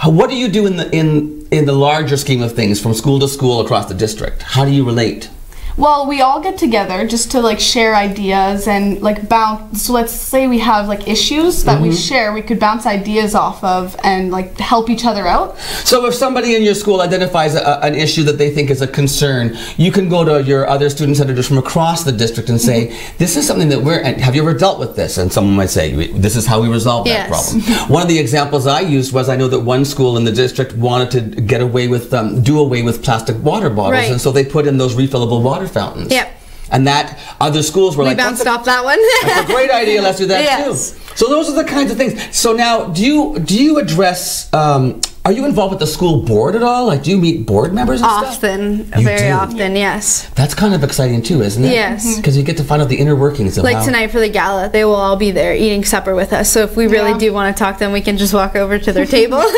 What do you do in the in in the larger scheme of things from school to school across the district? How do you relate? Well, we all get together just to like share ideas and like bounce. So let's say we have like issues that we Mhm. share, we could bounce ideas off of and like help each other out. So if somebody in your school identifies a, an issue that they think is a concern, you can go to your other student senators from across the district and say, Mm-hmm. "This is something that we're. and Have you ever dealt with this?" And someone might say, "This is how we resolve that Yes. problem." One of the examples I used was I know that one school in the district wanted to get away with, um, do away with plastic water bottles, Right. and so they put in those refillable water fountains. Yep. And that other schools were we like, "That's bounced off that one. that's a great idea. Let's do that [LAUGHS] Yes. too. So those are the kinds of things. So now, do you do you address? Um, are you involved with the school board at all? Like, do you meet board members and? Often, You very do? often, yes. That's kind of exciting too, isn't it? Yes. Mm-hmm. Because you get to find out the inner workings of Like how. tonight for the gala, they will all be there eating supper with us. So if we really do want to talk to them, we can just walk over to their table. [LAUGHS]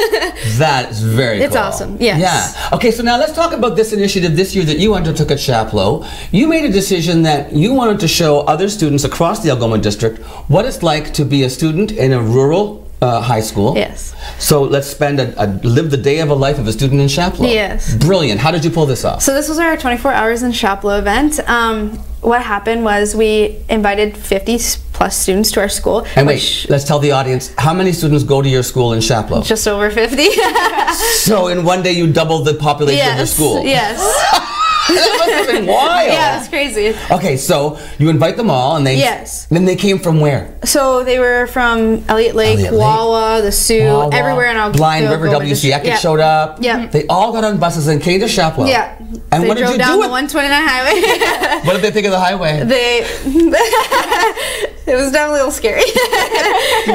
That is very. It's cool. awesome, yes. Yeah. Okay, so now let's talk about this initiative this year that you undertook at Chapleau. You made a decision that you wanted to show other students across the Algoma district what it's like to be a student in a rural uh, high school. Yes. So let's spend a, a live the day of a life of a student in Chapleau. Yes. Brilliant. How did you pull this off? So this was our 24 hours in Chapleau event. Um, what happened was we invited 50 plus students to our school. and wait, let's tell the audience how many students go to your school in Chapleau. Just over 50. [LAUGHS] so in one day you doubled the population of your yes. school. Yes. [LAUGHS] that must have been [LAUGHS] wild. Yeah, it's crazy. Okay, so you invite them all, and they Yes. Then they came from where? So they were from Elliott Lake, Elliott Lake. Wawa, the Soo, Wawa, everywhere in our Blind River, WC. Eaket Yeah. showed up. Yeah. They all got on buses and came to Chapleau. Yeah. And they what did drove you down do? the 129 highway. [LAUGHS] what did they think of the highway? they. [LAUGHS] it was definitely a little scary.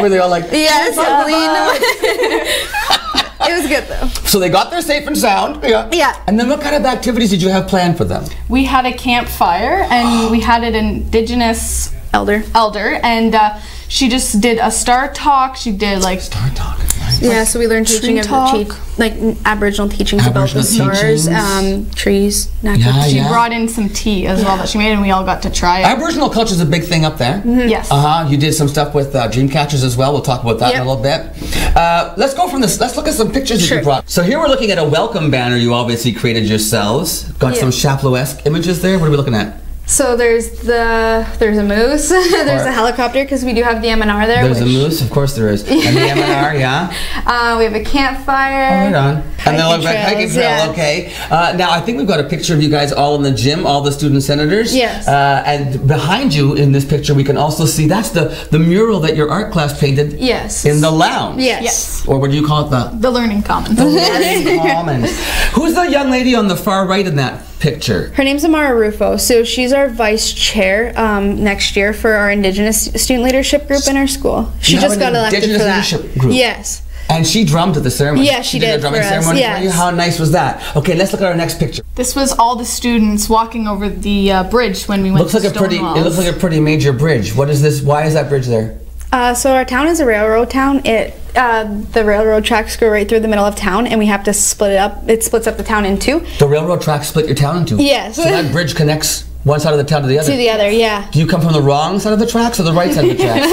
Were they all like? yes, "Oh, lean. It was good though. So they got there safe and sound. Yeah. Yeah. And then what kind of activities did you have planned for them? We had a campfire and we had an indigenous elder. Elder, and uh, she just did a star talk. She did like star talk. Yeah, so we learned teaching of talk. the tree, like Aboriginal teachings Aboriginal about the stars, um, trees, natural. Yeah, she yeah. brought in some tea as well that she made, and we all got to try it. Aboriginal culture is a big thing up there. Yes. Uh huh. You did some stuff with uh, dream catchers as well. We'll talk about that in a little bit. Uh, let's go from this. Let's look at some pictures that you brought. So here we're looking at a welcome banner you obviously created yourselves. Got Yeah. some Chapleau-esque images there. What are we looking at? So there's the there's a moose, [LAUGHS] there's Or- a helicopter because we do have the MNR there. There's a moose, of course there is, and the MNR, [LAUGHS] yeah. Uh, we have a campfire. Oh, right on. And then Hiking like hiking trails, trail, yeah. okay. Uh, now I think we've got a picture of you guys all in the gym, all the student senators. Yes. Uh, and behind you in this picture, we can also see that's the the mural that your art class painted. Yes. In the lounge. Yes. Yes. Or what do you call it? The The Learning Commons. The learning commons. [LAUGHS] Who's the young lady on the far right in that picture? Her name's Amara Rufo. So she's our vice chair um, next year for our Indigenous student leadership group in our school. She You have just an got elected Indigenous for that. leadership group? Yes. And she drummed at the ceremony. Yeah, she did. a drumming for us, ceremony for you. How nice was that? Okay, let's look at our next picture. This was all the students walking over the uh, bridge when we went Looks to like a pretty. Stonewall. It looks like a pretty major bridge. What is this? Why is that bridge there? Uh, so our town is a railroad town. It uh, the railroad tracks go right through the middle of town, and we have to split it up. It splits up the town in two. The railroad tracks split your town into. Yes. So that bridge connects one side of the town to the other. To the other, yeah. Do you come from the wrong side of the tracks or the right side of the [LAUGHS] tracks?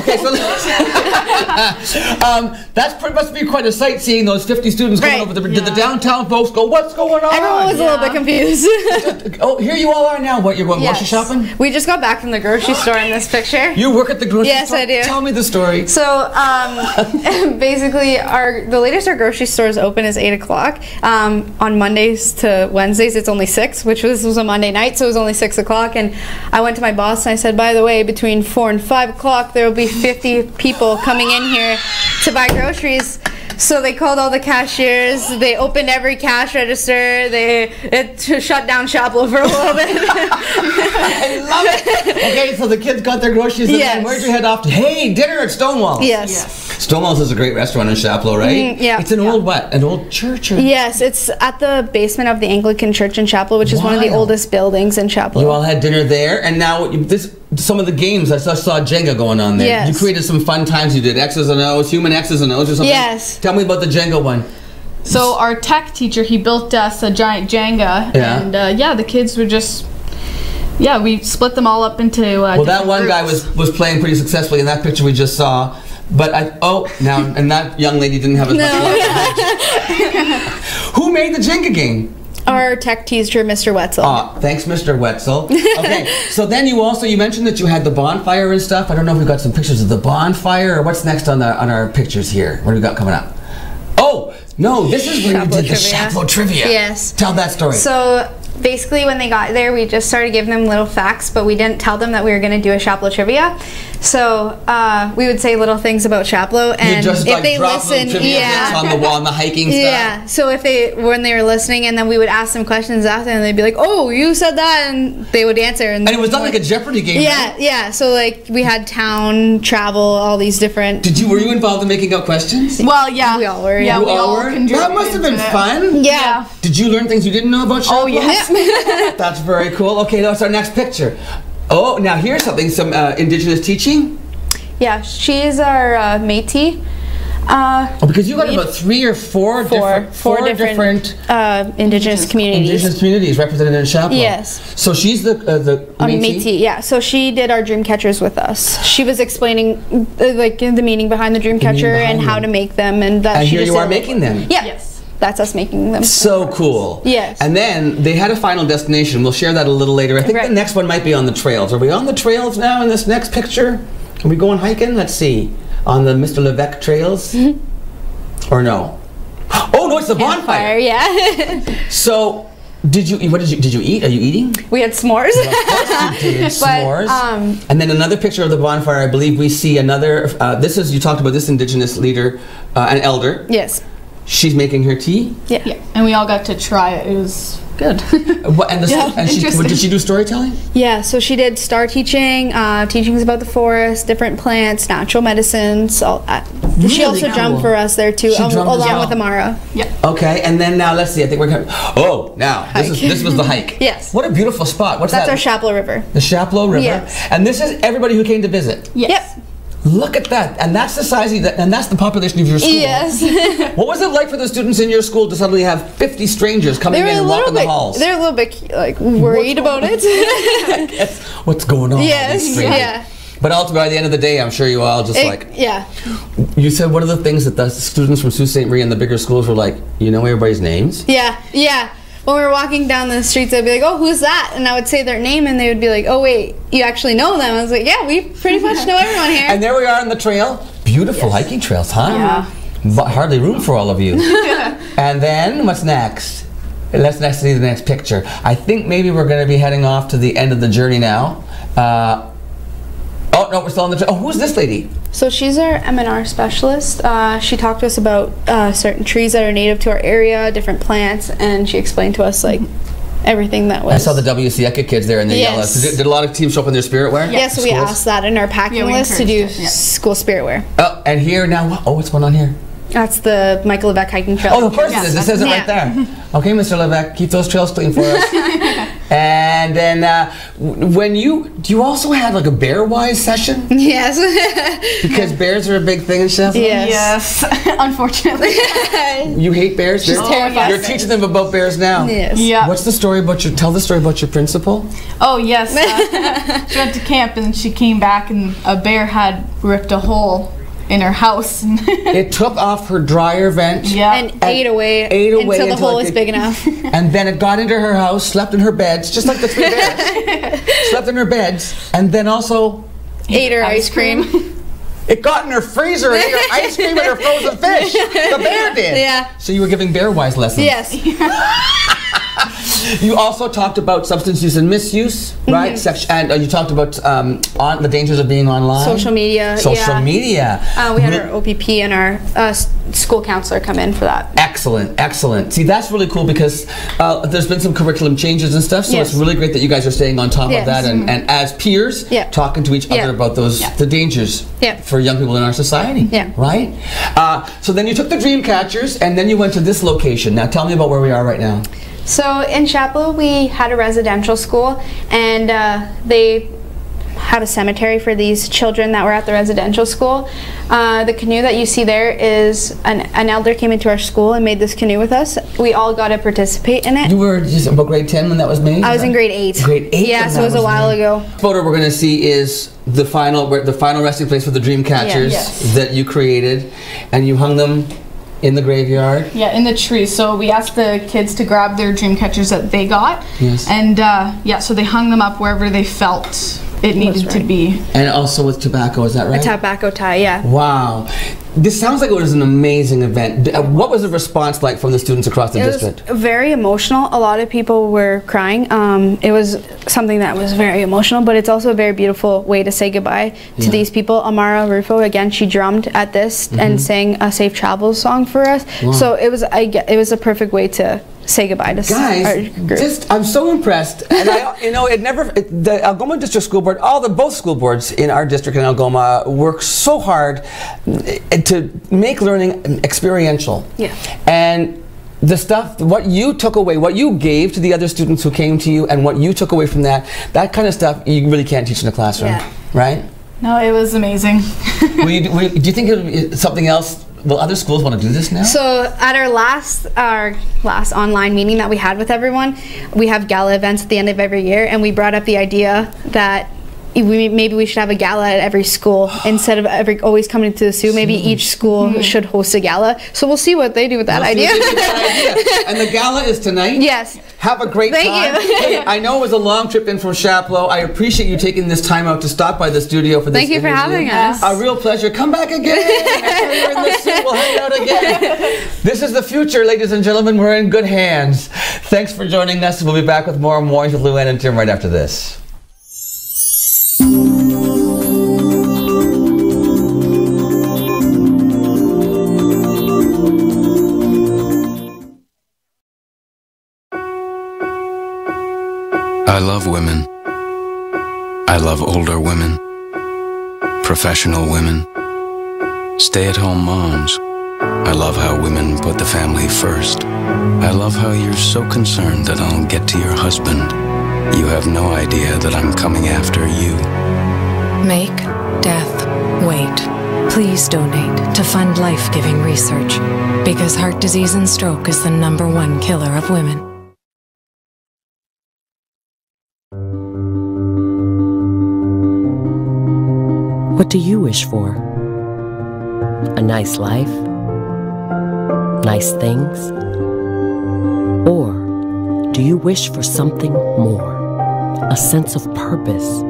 okay, so [LAUGHS] um, that's pretty must be quite a sight seeing those 50 students coming over the bridge. Did the downtown folks go, "What's going on?" Everyone was a little bit confused. [LAUGHS] oh, here you all are now. What you're going grocery shopping? We just got back from the grocery store in this picture. You work at the grocery yes, store? Yes, I do. Tell me the story. So, um, basically, our the latest our grocery store is open is eight o'clock. Um, on Mondays to Wednesdays, it's only six, which was, was a Monday night, so it was only six o'clock. And I went to my boss and I said, by the way, between four and five o'clock, there will be fifty people coming in here to buy groceries. So they called all the cashiers. They opened every cash register. They it shut down Chapleau for a little bit. [LAUGHS] I love it. Okay, so the kids got their groceries and then Yes. where'd you head off to? Hey, dinner at Stonewall. Yes. Stonewall's is a great restaurant in Chapleau, right? Mm, yeah. It's an old what? An old church or Yes, it's at the basement of the Anglican Church in Chapleau, which is one of the oldest buildings in Chapleau. You all had dinner there, and now this some of the games. I saw, saw Jenga going on there. Yes. You created some fun times. You did X's and O's, human X's and O's or something. Yes. Tell me about the Jenga one. So our tech teacher, he built us a giant Jenga, Yeah. and uh, yeah, the kids were just, yeah, we split them all up into. Uh, Well, that different one guy was was playing pretty successfully in that picture we just saw. But I oh now and that young lady didn't have as much. [LAUGHS] Who made the Jenga game? Our tech teacher, Mr. Wetzel. Ah, thanks, Mr. Wetzel. Okay, [LAUGHS] so then you also you mentioned that you had the bonfire and stuff. I don't know if we got some pictures of the bonfire or what's next on the on our pictures here. What do we got coming up? Oh no, this is when you did the Chapleau trivia. Yes. Tell that story. So basically, when they got there, we just started giving them little facts, but we didn't tell them that we were going to do a Chapleau trivia. So uh, we would say little things about Chapleau, and just if like they drop little listen, yeah, on the wall, on the hiking [LAUGHS] stuff. yeah. So if they when they were listening, and then we would ask them questions after, and they'd be like, "Oh, you said that," and they would answer. And, And it was not like a Jeopardy game. Yeah, right? yeah. So like we had town, travel, all these different. Did you were you involved in making up questions? Well, yeah, we all were. Yeah, You we all all were? contributed That must have been it. fun. Yeah. Did you learn things you didn't know about Chapleau? Oh yes. [LAUGHS] That's very cool. Okay, that's our next picture. Oh, now here's something, some uh, indigenous teaching. Yeah, she is our uh, Métis. Uh, Oh, because you got about three or four, four, different, four four different, uh, indigenous communities. indigenous communities represented in Chapleau. Yes. So she's the uh, the On Métis. Métis, yeah. So she did our dream catchers with us. She was explaining uh, like the meaning behind the dream meaning catcher behind and how to make them, and that And she here just you are making them. Yeah. Yes. That's us making them. So cool. Yes. And then they had a final destination. We'll share that a little later. I think the next one might be on the trails. Are we on the trails now in this next picture? Are we going hiking? Let's see. On the Mr. Levesque trails? or no? Oh no, it's the bonfire. Yeah. [LAUGHS] So, did you? What did you? Did you eat? Are you eating? we had s'mores. You did [LAUGHS] But, s'mores. um, and then another picture of the bonfire. I believe we see another. Uh, this is you talked about this indigenous leader, uh, an elder. yes. She's making her tea. Yeah. yeah, and we all got to try it. It was good. [LAUGHS] What, and the, Yeah, and she, what, did she do storytelling? Yeah, so she did star teaching, uh, teachings about the forest, different plants, natural medicines. All that. she also cool. jumped for us there too, She um, drummed as along well. with Amara. Yeah. Okay, and then now let's see. I think we're going. Oh, now this is this was the hike. [LAUGHS] Yes. What a beautiful spot. What's That's that? That's our Chapleau River. the Chapleau River. Yes. And this is everybody who came to visit. Yes. Look at that. And that's the size of that, and that's the population of your school. Yes. [LAUGHS] What was it like for the students in your school to suddenly have 50 strangers coming they were in and walking the bit. halls? They're a little bit like worried about it. [LAUGHS] [LAUGHS] What's going on? yes. Yeah. But ultimately, by the end of the day, I'm sure you all just It- like. yeah. You said one of the things that the students from Sault Ste. Marie and the bigger schools were like, you know everybody's names? Yeah. Yeah. When we were walking down the streets, they'd be like, "Oh, who's that?" And I would say their name, and they would be like, "Oh, wait, you actually know them?" I was like, "Yeah, we pretty much know everyone here." And there we are on the trail. Beautiful hiking trails, huh? Yeah. But hardly room for all of you. [LAUGHS] and then what's next? Let's next see the next picture. I think maybe we're going to be heading off to the end of the journey now. Uh, oh no, we're still on the. Tra- oh, who's this lady? So she's our MNR specialist. Uh, she talked to us about uh, certain trees that are native to our area, different plants, and she explained to us like everything that was. I saw the WC Eaket kids there in the yellow. Yes. Did, did a lot of teams show up in their spirit wear? Yeah, so we asked that in our packing Yeah, list to do it, yeah. school spirit wear. Oh, and here now. Oh, what's going on here? That's the Michael Levesque hiking trail. Oh, of course it is. It says it right there. Okay, Mr. Levesque, keep those trails clean for us. [LAUGHS] and then uh, when you do you also have like a bear wise session Yes. [LAUGHS] because bears are a big thing in Sheffield. Yes. yes. [LAUGHS] Unfortunately. [LAUGHS] You hate bears. She's Bears- terrified You're teaching them about bears now. Yes. Yeah. What's the story about your? Tell the story about your principal. Oh yes. Uh, she went to camp and she came back and a bear had ripped a hole in her house. [LAUGHS] It took off her dryer vent. yeah. and ate away, ate away until the hole was big enough. [LAUGHS] And then it got into her house, slept in her beds, just like the three bears. [LAUGHS] slept in her beds, and then also ate her ice cream. It got in her freezer and ate her ice cream and her frozen fish. The bear did. Yeah. So you were giving bear wise lessons. Yes. [LAUGHS] You also talked about substance use and misuse, right? Sex- and uh, you talked about um, on the dangers of being online. Social media. Social yeah. media. Uh, we had our OPP and our uh, school counselor come in for that. Excellent, excellent. See, that's really cool because uh, there's been some curriculum changes and stuff, so Yes. it's really great that you guys are staying on top Yes. of that and, and as peers, Yeah. talking to each Yeah. other about those the dangers for young people in our society. Yeah. Right? Uh, so then you took the dream catchers and then you went to this location. Now tell me about where we are right now. So in Chapleau, we had a residential school, and uh, they have a cemetery for these children that were at the residential school. Uh, the canoe that you see there is an, an elder came into our school and made this canoe with us. We all got to participate in it. You were just about grade 10 when that was made? I was in grade eight. Grade 8? Yeah, so it was a while made? ago. photo we're going to see is the final the final resting place for the dream catchers Yes. that you created and you hung them in the graveyard. Yeah, in the tree. So we asked the kids to grab their dream catchers that they got. Yes. And uh, yeah, so they hung them up wherever they felt it needed to be. And also with tobacco, is that right? A tobacco tie, yeah. Wow. This sounds like it was an amazing event. Uh, What was the response like from the students across the It was district? very emotional. A lot of people were crying. Um, it was something that was very emotional, but it's also a very beautiful way to say goodbye to Yeah. these people. Amara Rufo, again, she drummed at this Mhm. and sang a safe travels song for us. Wow. So it was, I, it was a perfect way to say goodbye to s- Guys, our group. just I'm so impressed, and I, [LAUGHS] you know, it never. It, the Algoma District School Board, all the both school boards in our district in Algoma work so hard eh, to make learning experiential. Yeah. And the stuff, what you took away, what you gave to the other students who came to you, and what you took away from that, that kind of stuff you really can't teach in a classroom, Yeah. right? No, it was amazing. will you, will you- do you think it would be something else? Will other schools want to do this now? So at our last our last online meeting that we had with everyone, we have gala events at the end of every year, and we brought up the idea that we, maybe we should have a gala at every school [GASPS] instead of every always coming to the Soo. Maybe each school mm-hmm. should host a gala. So we'll see what they do with that We'll idea. what they do with that idea. [LAUGHS] And the gala is tonight? Yes. Have a great Thank time. you. Hey, I know it was a long trip in from Chapleau. I appreciate you taking this time out to stop by the studio for this Thank you for interview. having us. A real pleasure. Come back again. Next time you're in the suit, we'll hang out again. This is the future, ladies and gentlemen. We're in good hands. Thanks for joining us. We'll be back with more Mornings with Lou-Anne and Tim right after this. I love women. I love older women, professional women, stay at home moms. I love how women put the family first. I love how you're so concerned that I'll get to your husband. You have no idea that I'm coming after you. Make death wait. Please donate to fund life giving research because heart disease and stroke is the number one killer of women. What do you wish for? A nice life? Nice things? Or do you wish for something more? A sense of purpose?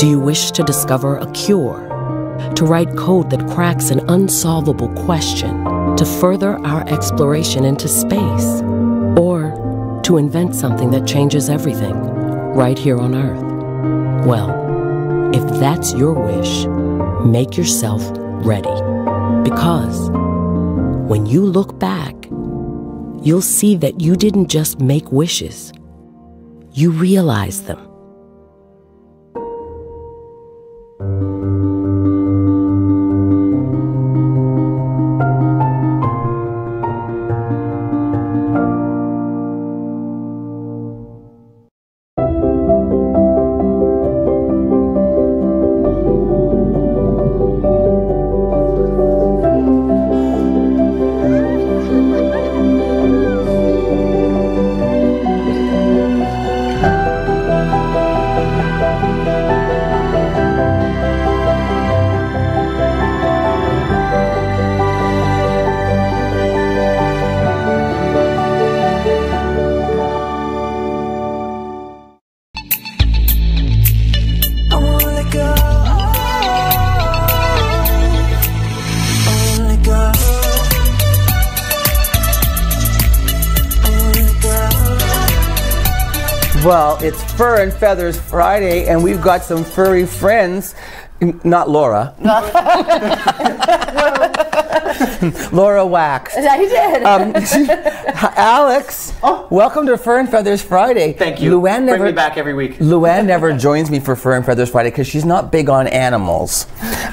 Do you wish to discover a cure? To write code that cracks an unsolvable question? To further our exploration into space? Or to invent something that changes everything right here on Earth? Well, if that's your wish, make yourself ready. Because when you look back, you'll see that you didn't just make wishes, you realized them. Fur and Feathers Friday, and we've got some furry friends. Not Laura. [LAUGHS] Laura waxed. [LAUGHS] I did. Um, Alex, welcome to Fur and Feathers Friday. Thank you. Lou-Anne Bring never me back every week. Lou-Anne never [LAUGHS] joins me for Fur and Feathers Friday because she's not big on animals,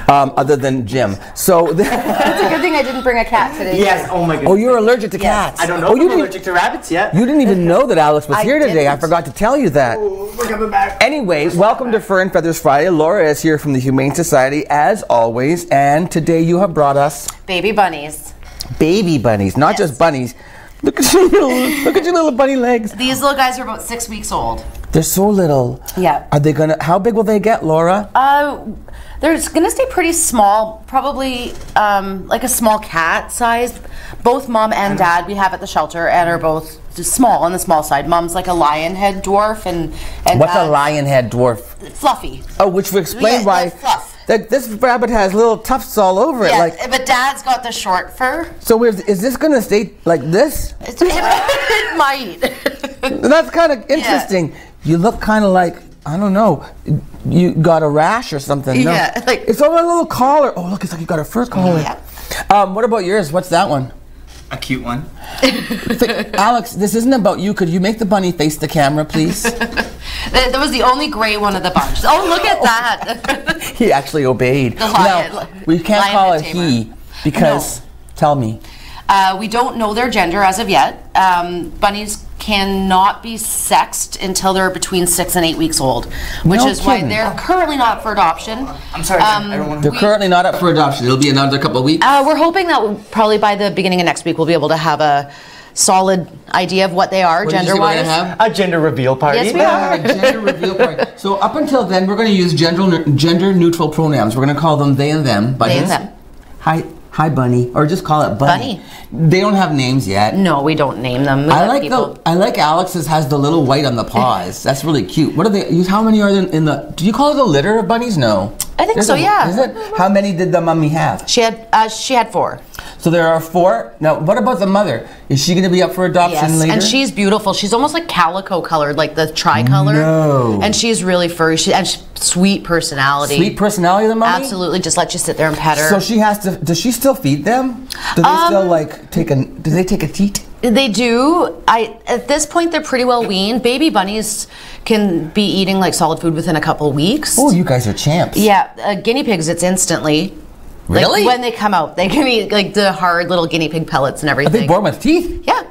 um, other than Jim. So, [LAUGHS] it's a good thing I didn't bring a cat today. Yes. Oh my goodness. oh, you're allergic to cats. I don't know Oh, if you I'm allergic to rabbits yet. you didn't even know that Alex was I here today. I didn't. forgot to tell you that. We're coming back. Anyway, welcome to Fur and Feathers Friday. Laura is here from the Humane Society as always, and today you have brought us Baby bunnies. baby bunnies, not just bunnies. Look at your little, look at your little bunny legs. These little guys are about six weeks old. They're so little. Yeah. Are they gonna? How big will they get, Laura? Uh, they're gonna stay pretty small, probably um, like a small cat size. Both mom and dad we have at the shelter and are both just small on the small side. Mom's like a lion head dwarf and and What's a lion head dwarf? Fluffy. Oh, which will explain Yeah, why. That this rabbit has little tufts all over it. Like, but dad's got the short fur. so is, is this gonna stay like this? It's, it, [LAUGHS] it might. [LAUGHS] That's kind of interesting. You look kind of like I don't know. You got a rash or something? No. Yeah, like- it's over a little collar. Oh, look, it's like you got a fur collar. Yeah. Um, what about yours? What's that one? A cute one. Alex, this isn't about you. Could you make the bunny face the camera, please? [LAUGHS] That that was the only gray one of the bunch. Oh, look at that. [LAUGHS] he actually obeyed. The lion- now, we can't lion call it he because. Tell me. Uh, we don't know their gender as of yet. Um, bunnies cannot be sexed until they're between six and eight weeks old, which No is why they're currently not up for adoption. I'm sorry. Um, I don't want They're currently not up for adoption. It'll be another couple of weeks. Uh, we're hoping that we'll- probably by the beginning of next week we'll be able to have a solid idea of what they are What did you say gender we're gonna wise. A gender reveal party. Yes, we We're have a gender [LAUGHS] reveal party. So up until then, we're going to use gender gender neutral pronouns. We're going to call them they and them. They and them. Hi, hi, bunny, or just call it bunny. They don't have names yet. No, we don't name them. We I like people- the I like Alex's has the little white on the paws. [LAUGHS] That's really cute. What are they? How many are there in the? Do you call it a litter of bunnies? No. I think There's so, a- yeah. Is it? How many did the mummy have? She had uh, she had four. So there are four. Now, what about the mother? Is she going to be up for adoption Yes, later? and she's beautiful. She's almost like calico colored, like the tricolor. No. And she's really furry. She and she, sweet personality. Sweet personality, the mummy. Absolutely, just let you sit there and pet her. So she has to. Does she still feed them? Do they Um, still like take a? Do they take a teat? They do. I at this point they're pretty well weaned. Baby bunnies can be eating like solid food within a couple weeks. Oh, you guys are champs. Yeah, uh, guinea pigs. It's instantly. Like, Really? when they come out, they can eat like the hard little guinea pig pellets and Are everything. they born with teeth? Yeah.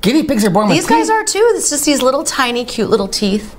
Guinea pigs are born with. These guys are too. It's just these little tiny, cute little teeth.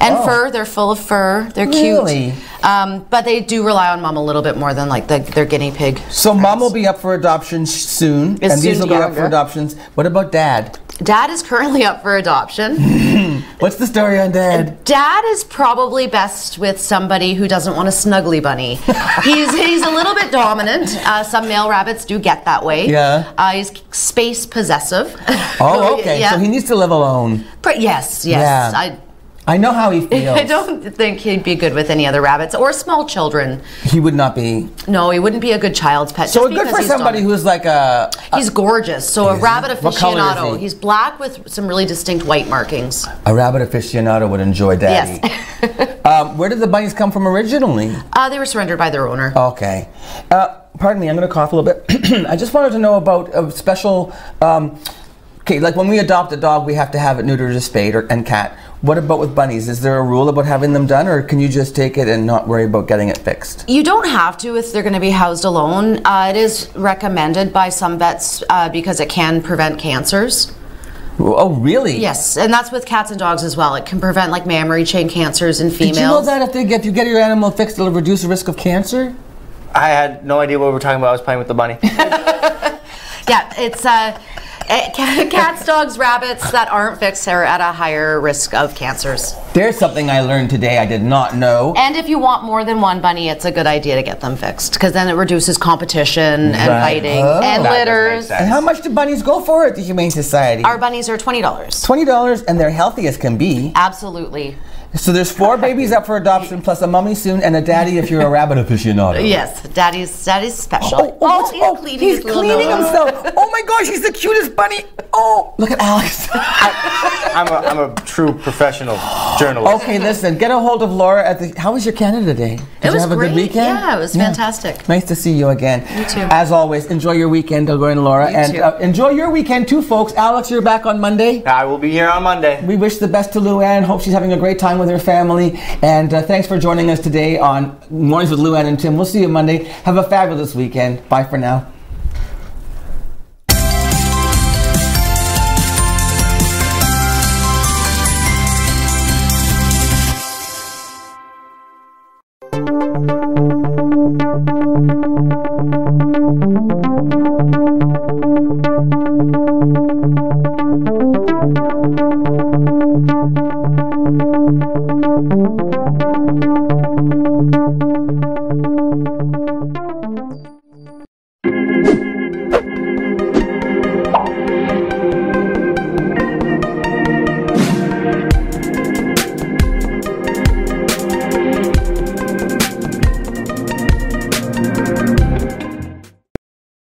And Oh. fur, they're full of fur. They're Really? cute. Um, but they do rely on mom a little bit more than like the, their guinea pig. So mom will be up for adoption soon, As and these will be up for adoptions. What about dad? Dad is currently up for adoption. [LAUGHS] What's the story on dad? Dad is probably best with somebody who doesn't want a snuggly bunny. [LAUGHS] he's he's a little bit dominant. Uh, some male rabbits do get that way. Yeah. Uh, he's space possessive. Oh, [LAUGHS] okay. Yeah. So he needs to live alone. But yes, yes. Yeah. I, I know how he [LAUGHS] feels. I don't think he'd be good with any other rabbits or small children. He would not be. No, he wouldn't be a good child's pet. So good for somebody who's like a. He's gorgeous. So a rabbit What color is aficionado. he? He's black with some really distinct white markings. A rabbit aficionado would enjoy daddy. Yes. [LAUGHS] um, where did the bunnies come from originally? Uh, they were surrendered by their owner. Okay. Uh, pardon me, I'm going to cough a little bit. [CLEARS THROAT] I just wanted to know about a special. Um, okay, like when we adopt a dog, we have to have it neutered or spayed or, and cat. What about with bunnies? Is there a rule about having them done, or can you just take it and not worry about getting it fixed? You don't have to if they're going to be housed alone. Uh, it is recommended by some vets uh, because it can prevent cancers. Oh, really? Yes, and that's with cats and dogs as well. It can prevent like mammary chain cancers in females. Did you know that if, they get, if you get your animal fixed, it'll reduce the risk of cancer? I had no idea what we were talking about. I was playing with the bunny. [LAUGHS] Yeah, it's uh, ca- Eh, [LAUGHS] cats, dogs, rabbits that aren't fixed are at a higher risk of cancers. There's something I learned today I did not know. And if you want more than one bunny, it's a good idea to get them fixed because then it reduces competition and Right. fighting Oh. and litters. And how much do bunnies go for at the Humane Society? Our bunnies are twenty dollars. Twenty dollars, and they're healthy as can be. Absolutely. So there's four babies up for adoption, plus a mummy soon, and a daddy if you're a rabbit aficionado. Yes, daddy's daddy's special. Oh, oh, he's oh, cleaning he's his cleaning himself. Oh my gosh, he's the cutest bunny. Oh, look at Alex. [LAUGHS] I'm a, I'm a true professional journalist. Okay, listen, get a hold of Laura at the. How was your Canada Day? Did It you was have a great. good weekend? Yeah, it was fantastic. Nice to see you again. You too. As always, enjoy your weekend, Delgoy and Laura, You and too. uh, enjoy your weekend too, folks. Alex, you're back on Monday. I will be here on Monday. We wish the best to Lou-Anne. Hope she's having a great time with her family. And uh, thanks for joining us today on Mornings with Lou-Anne and Tim. We'll see you Monday. Have a fabulous weekend. Bye for now.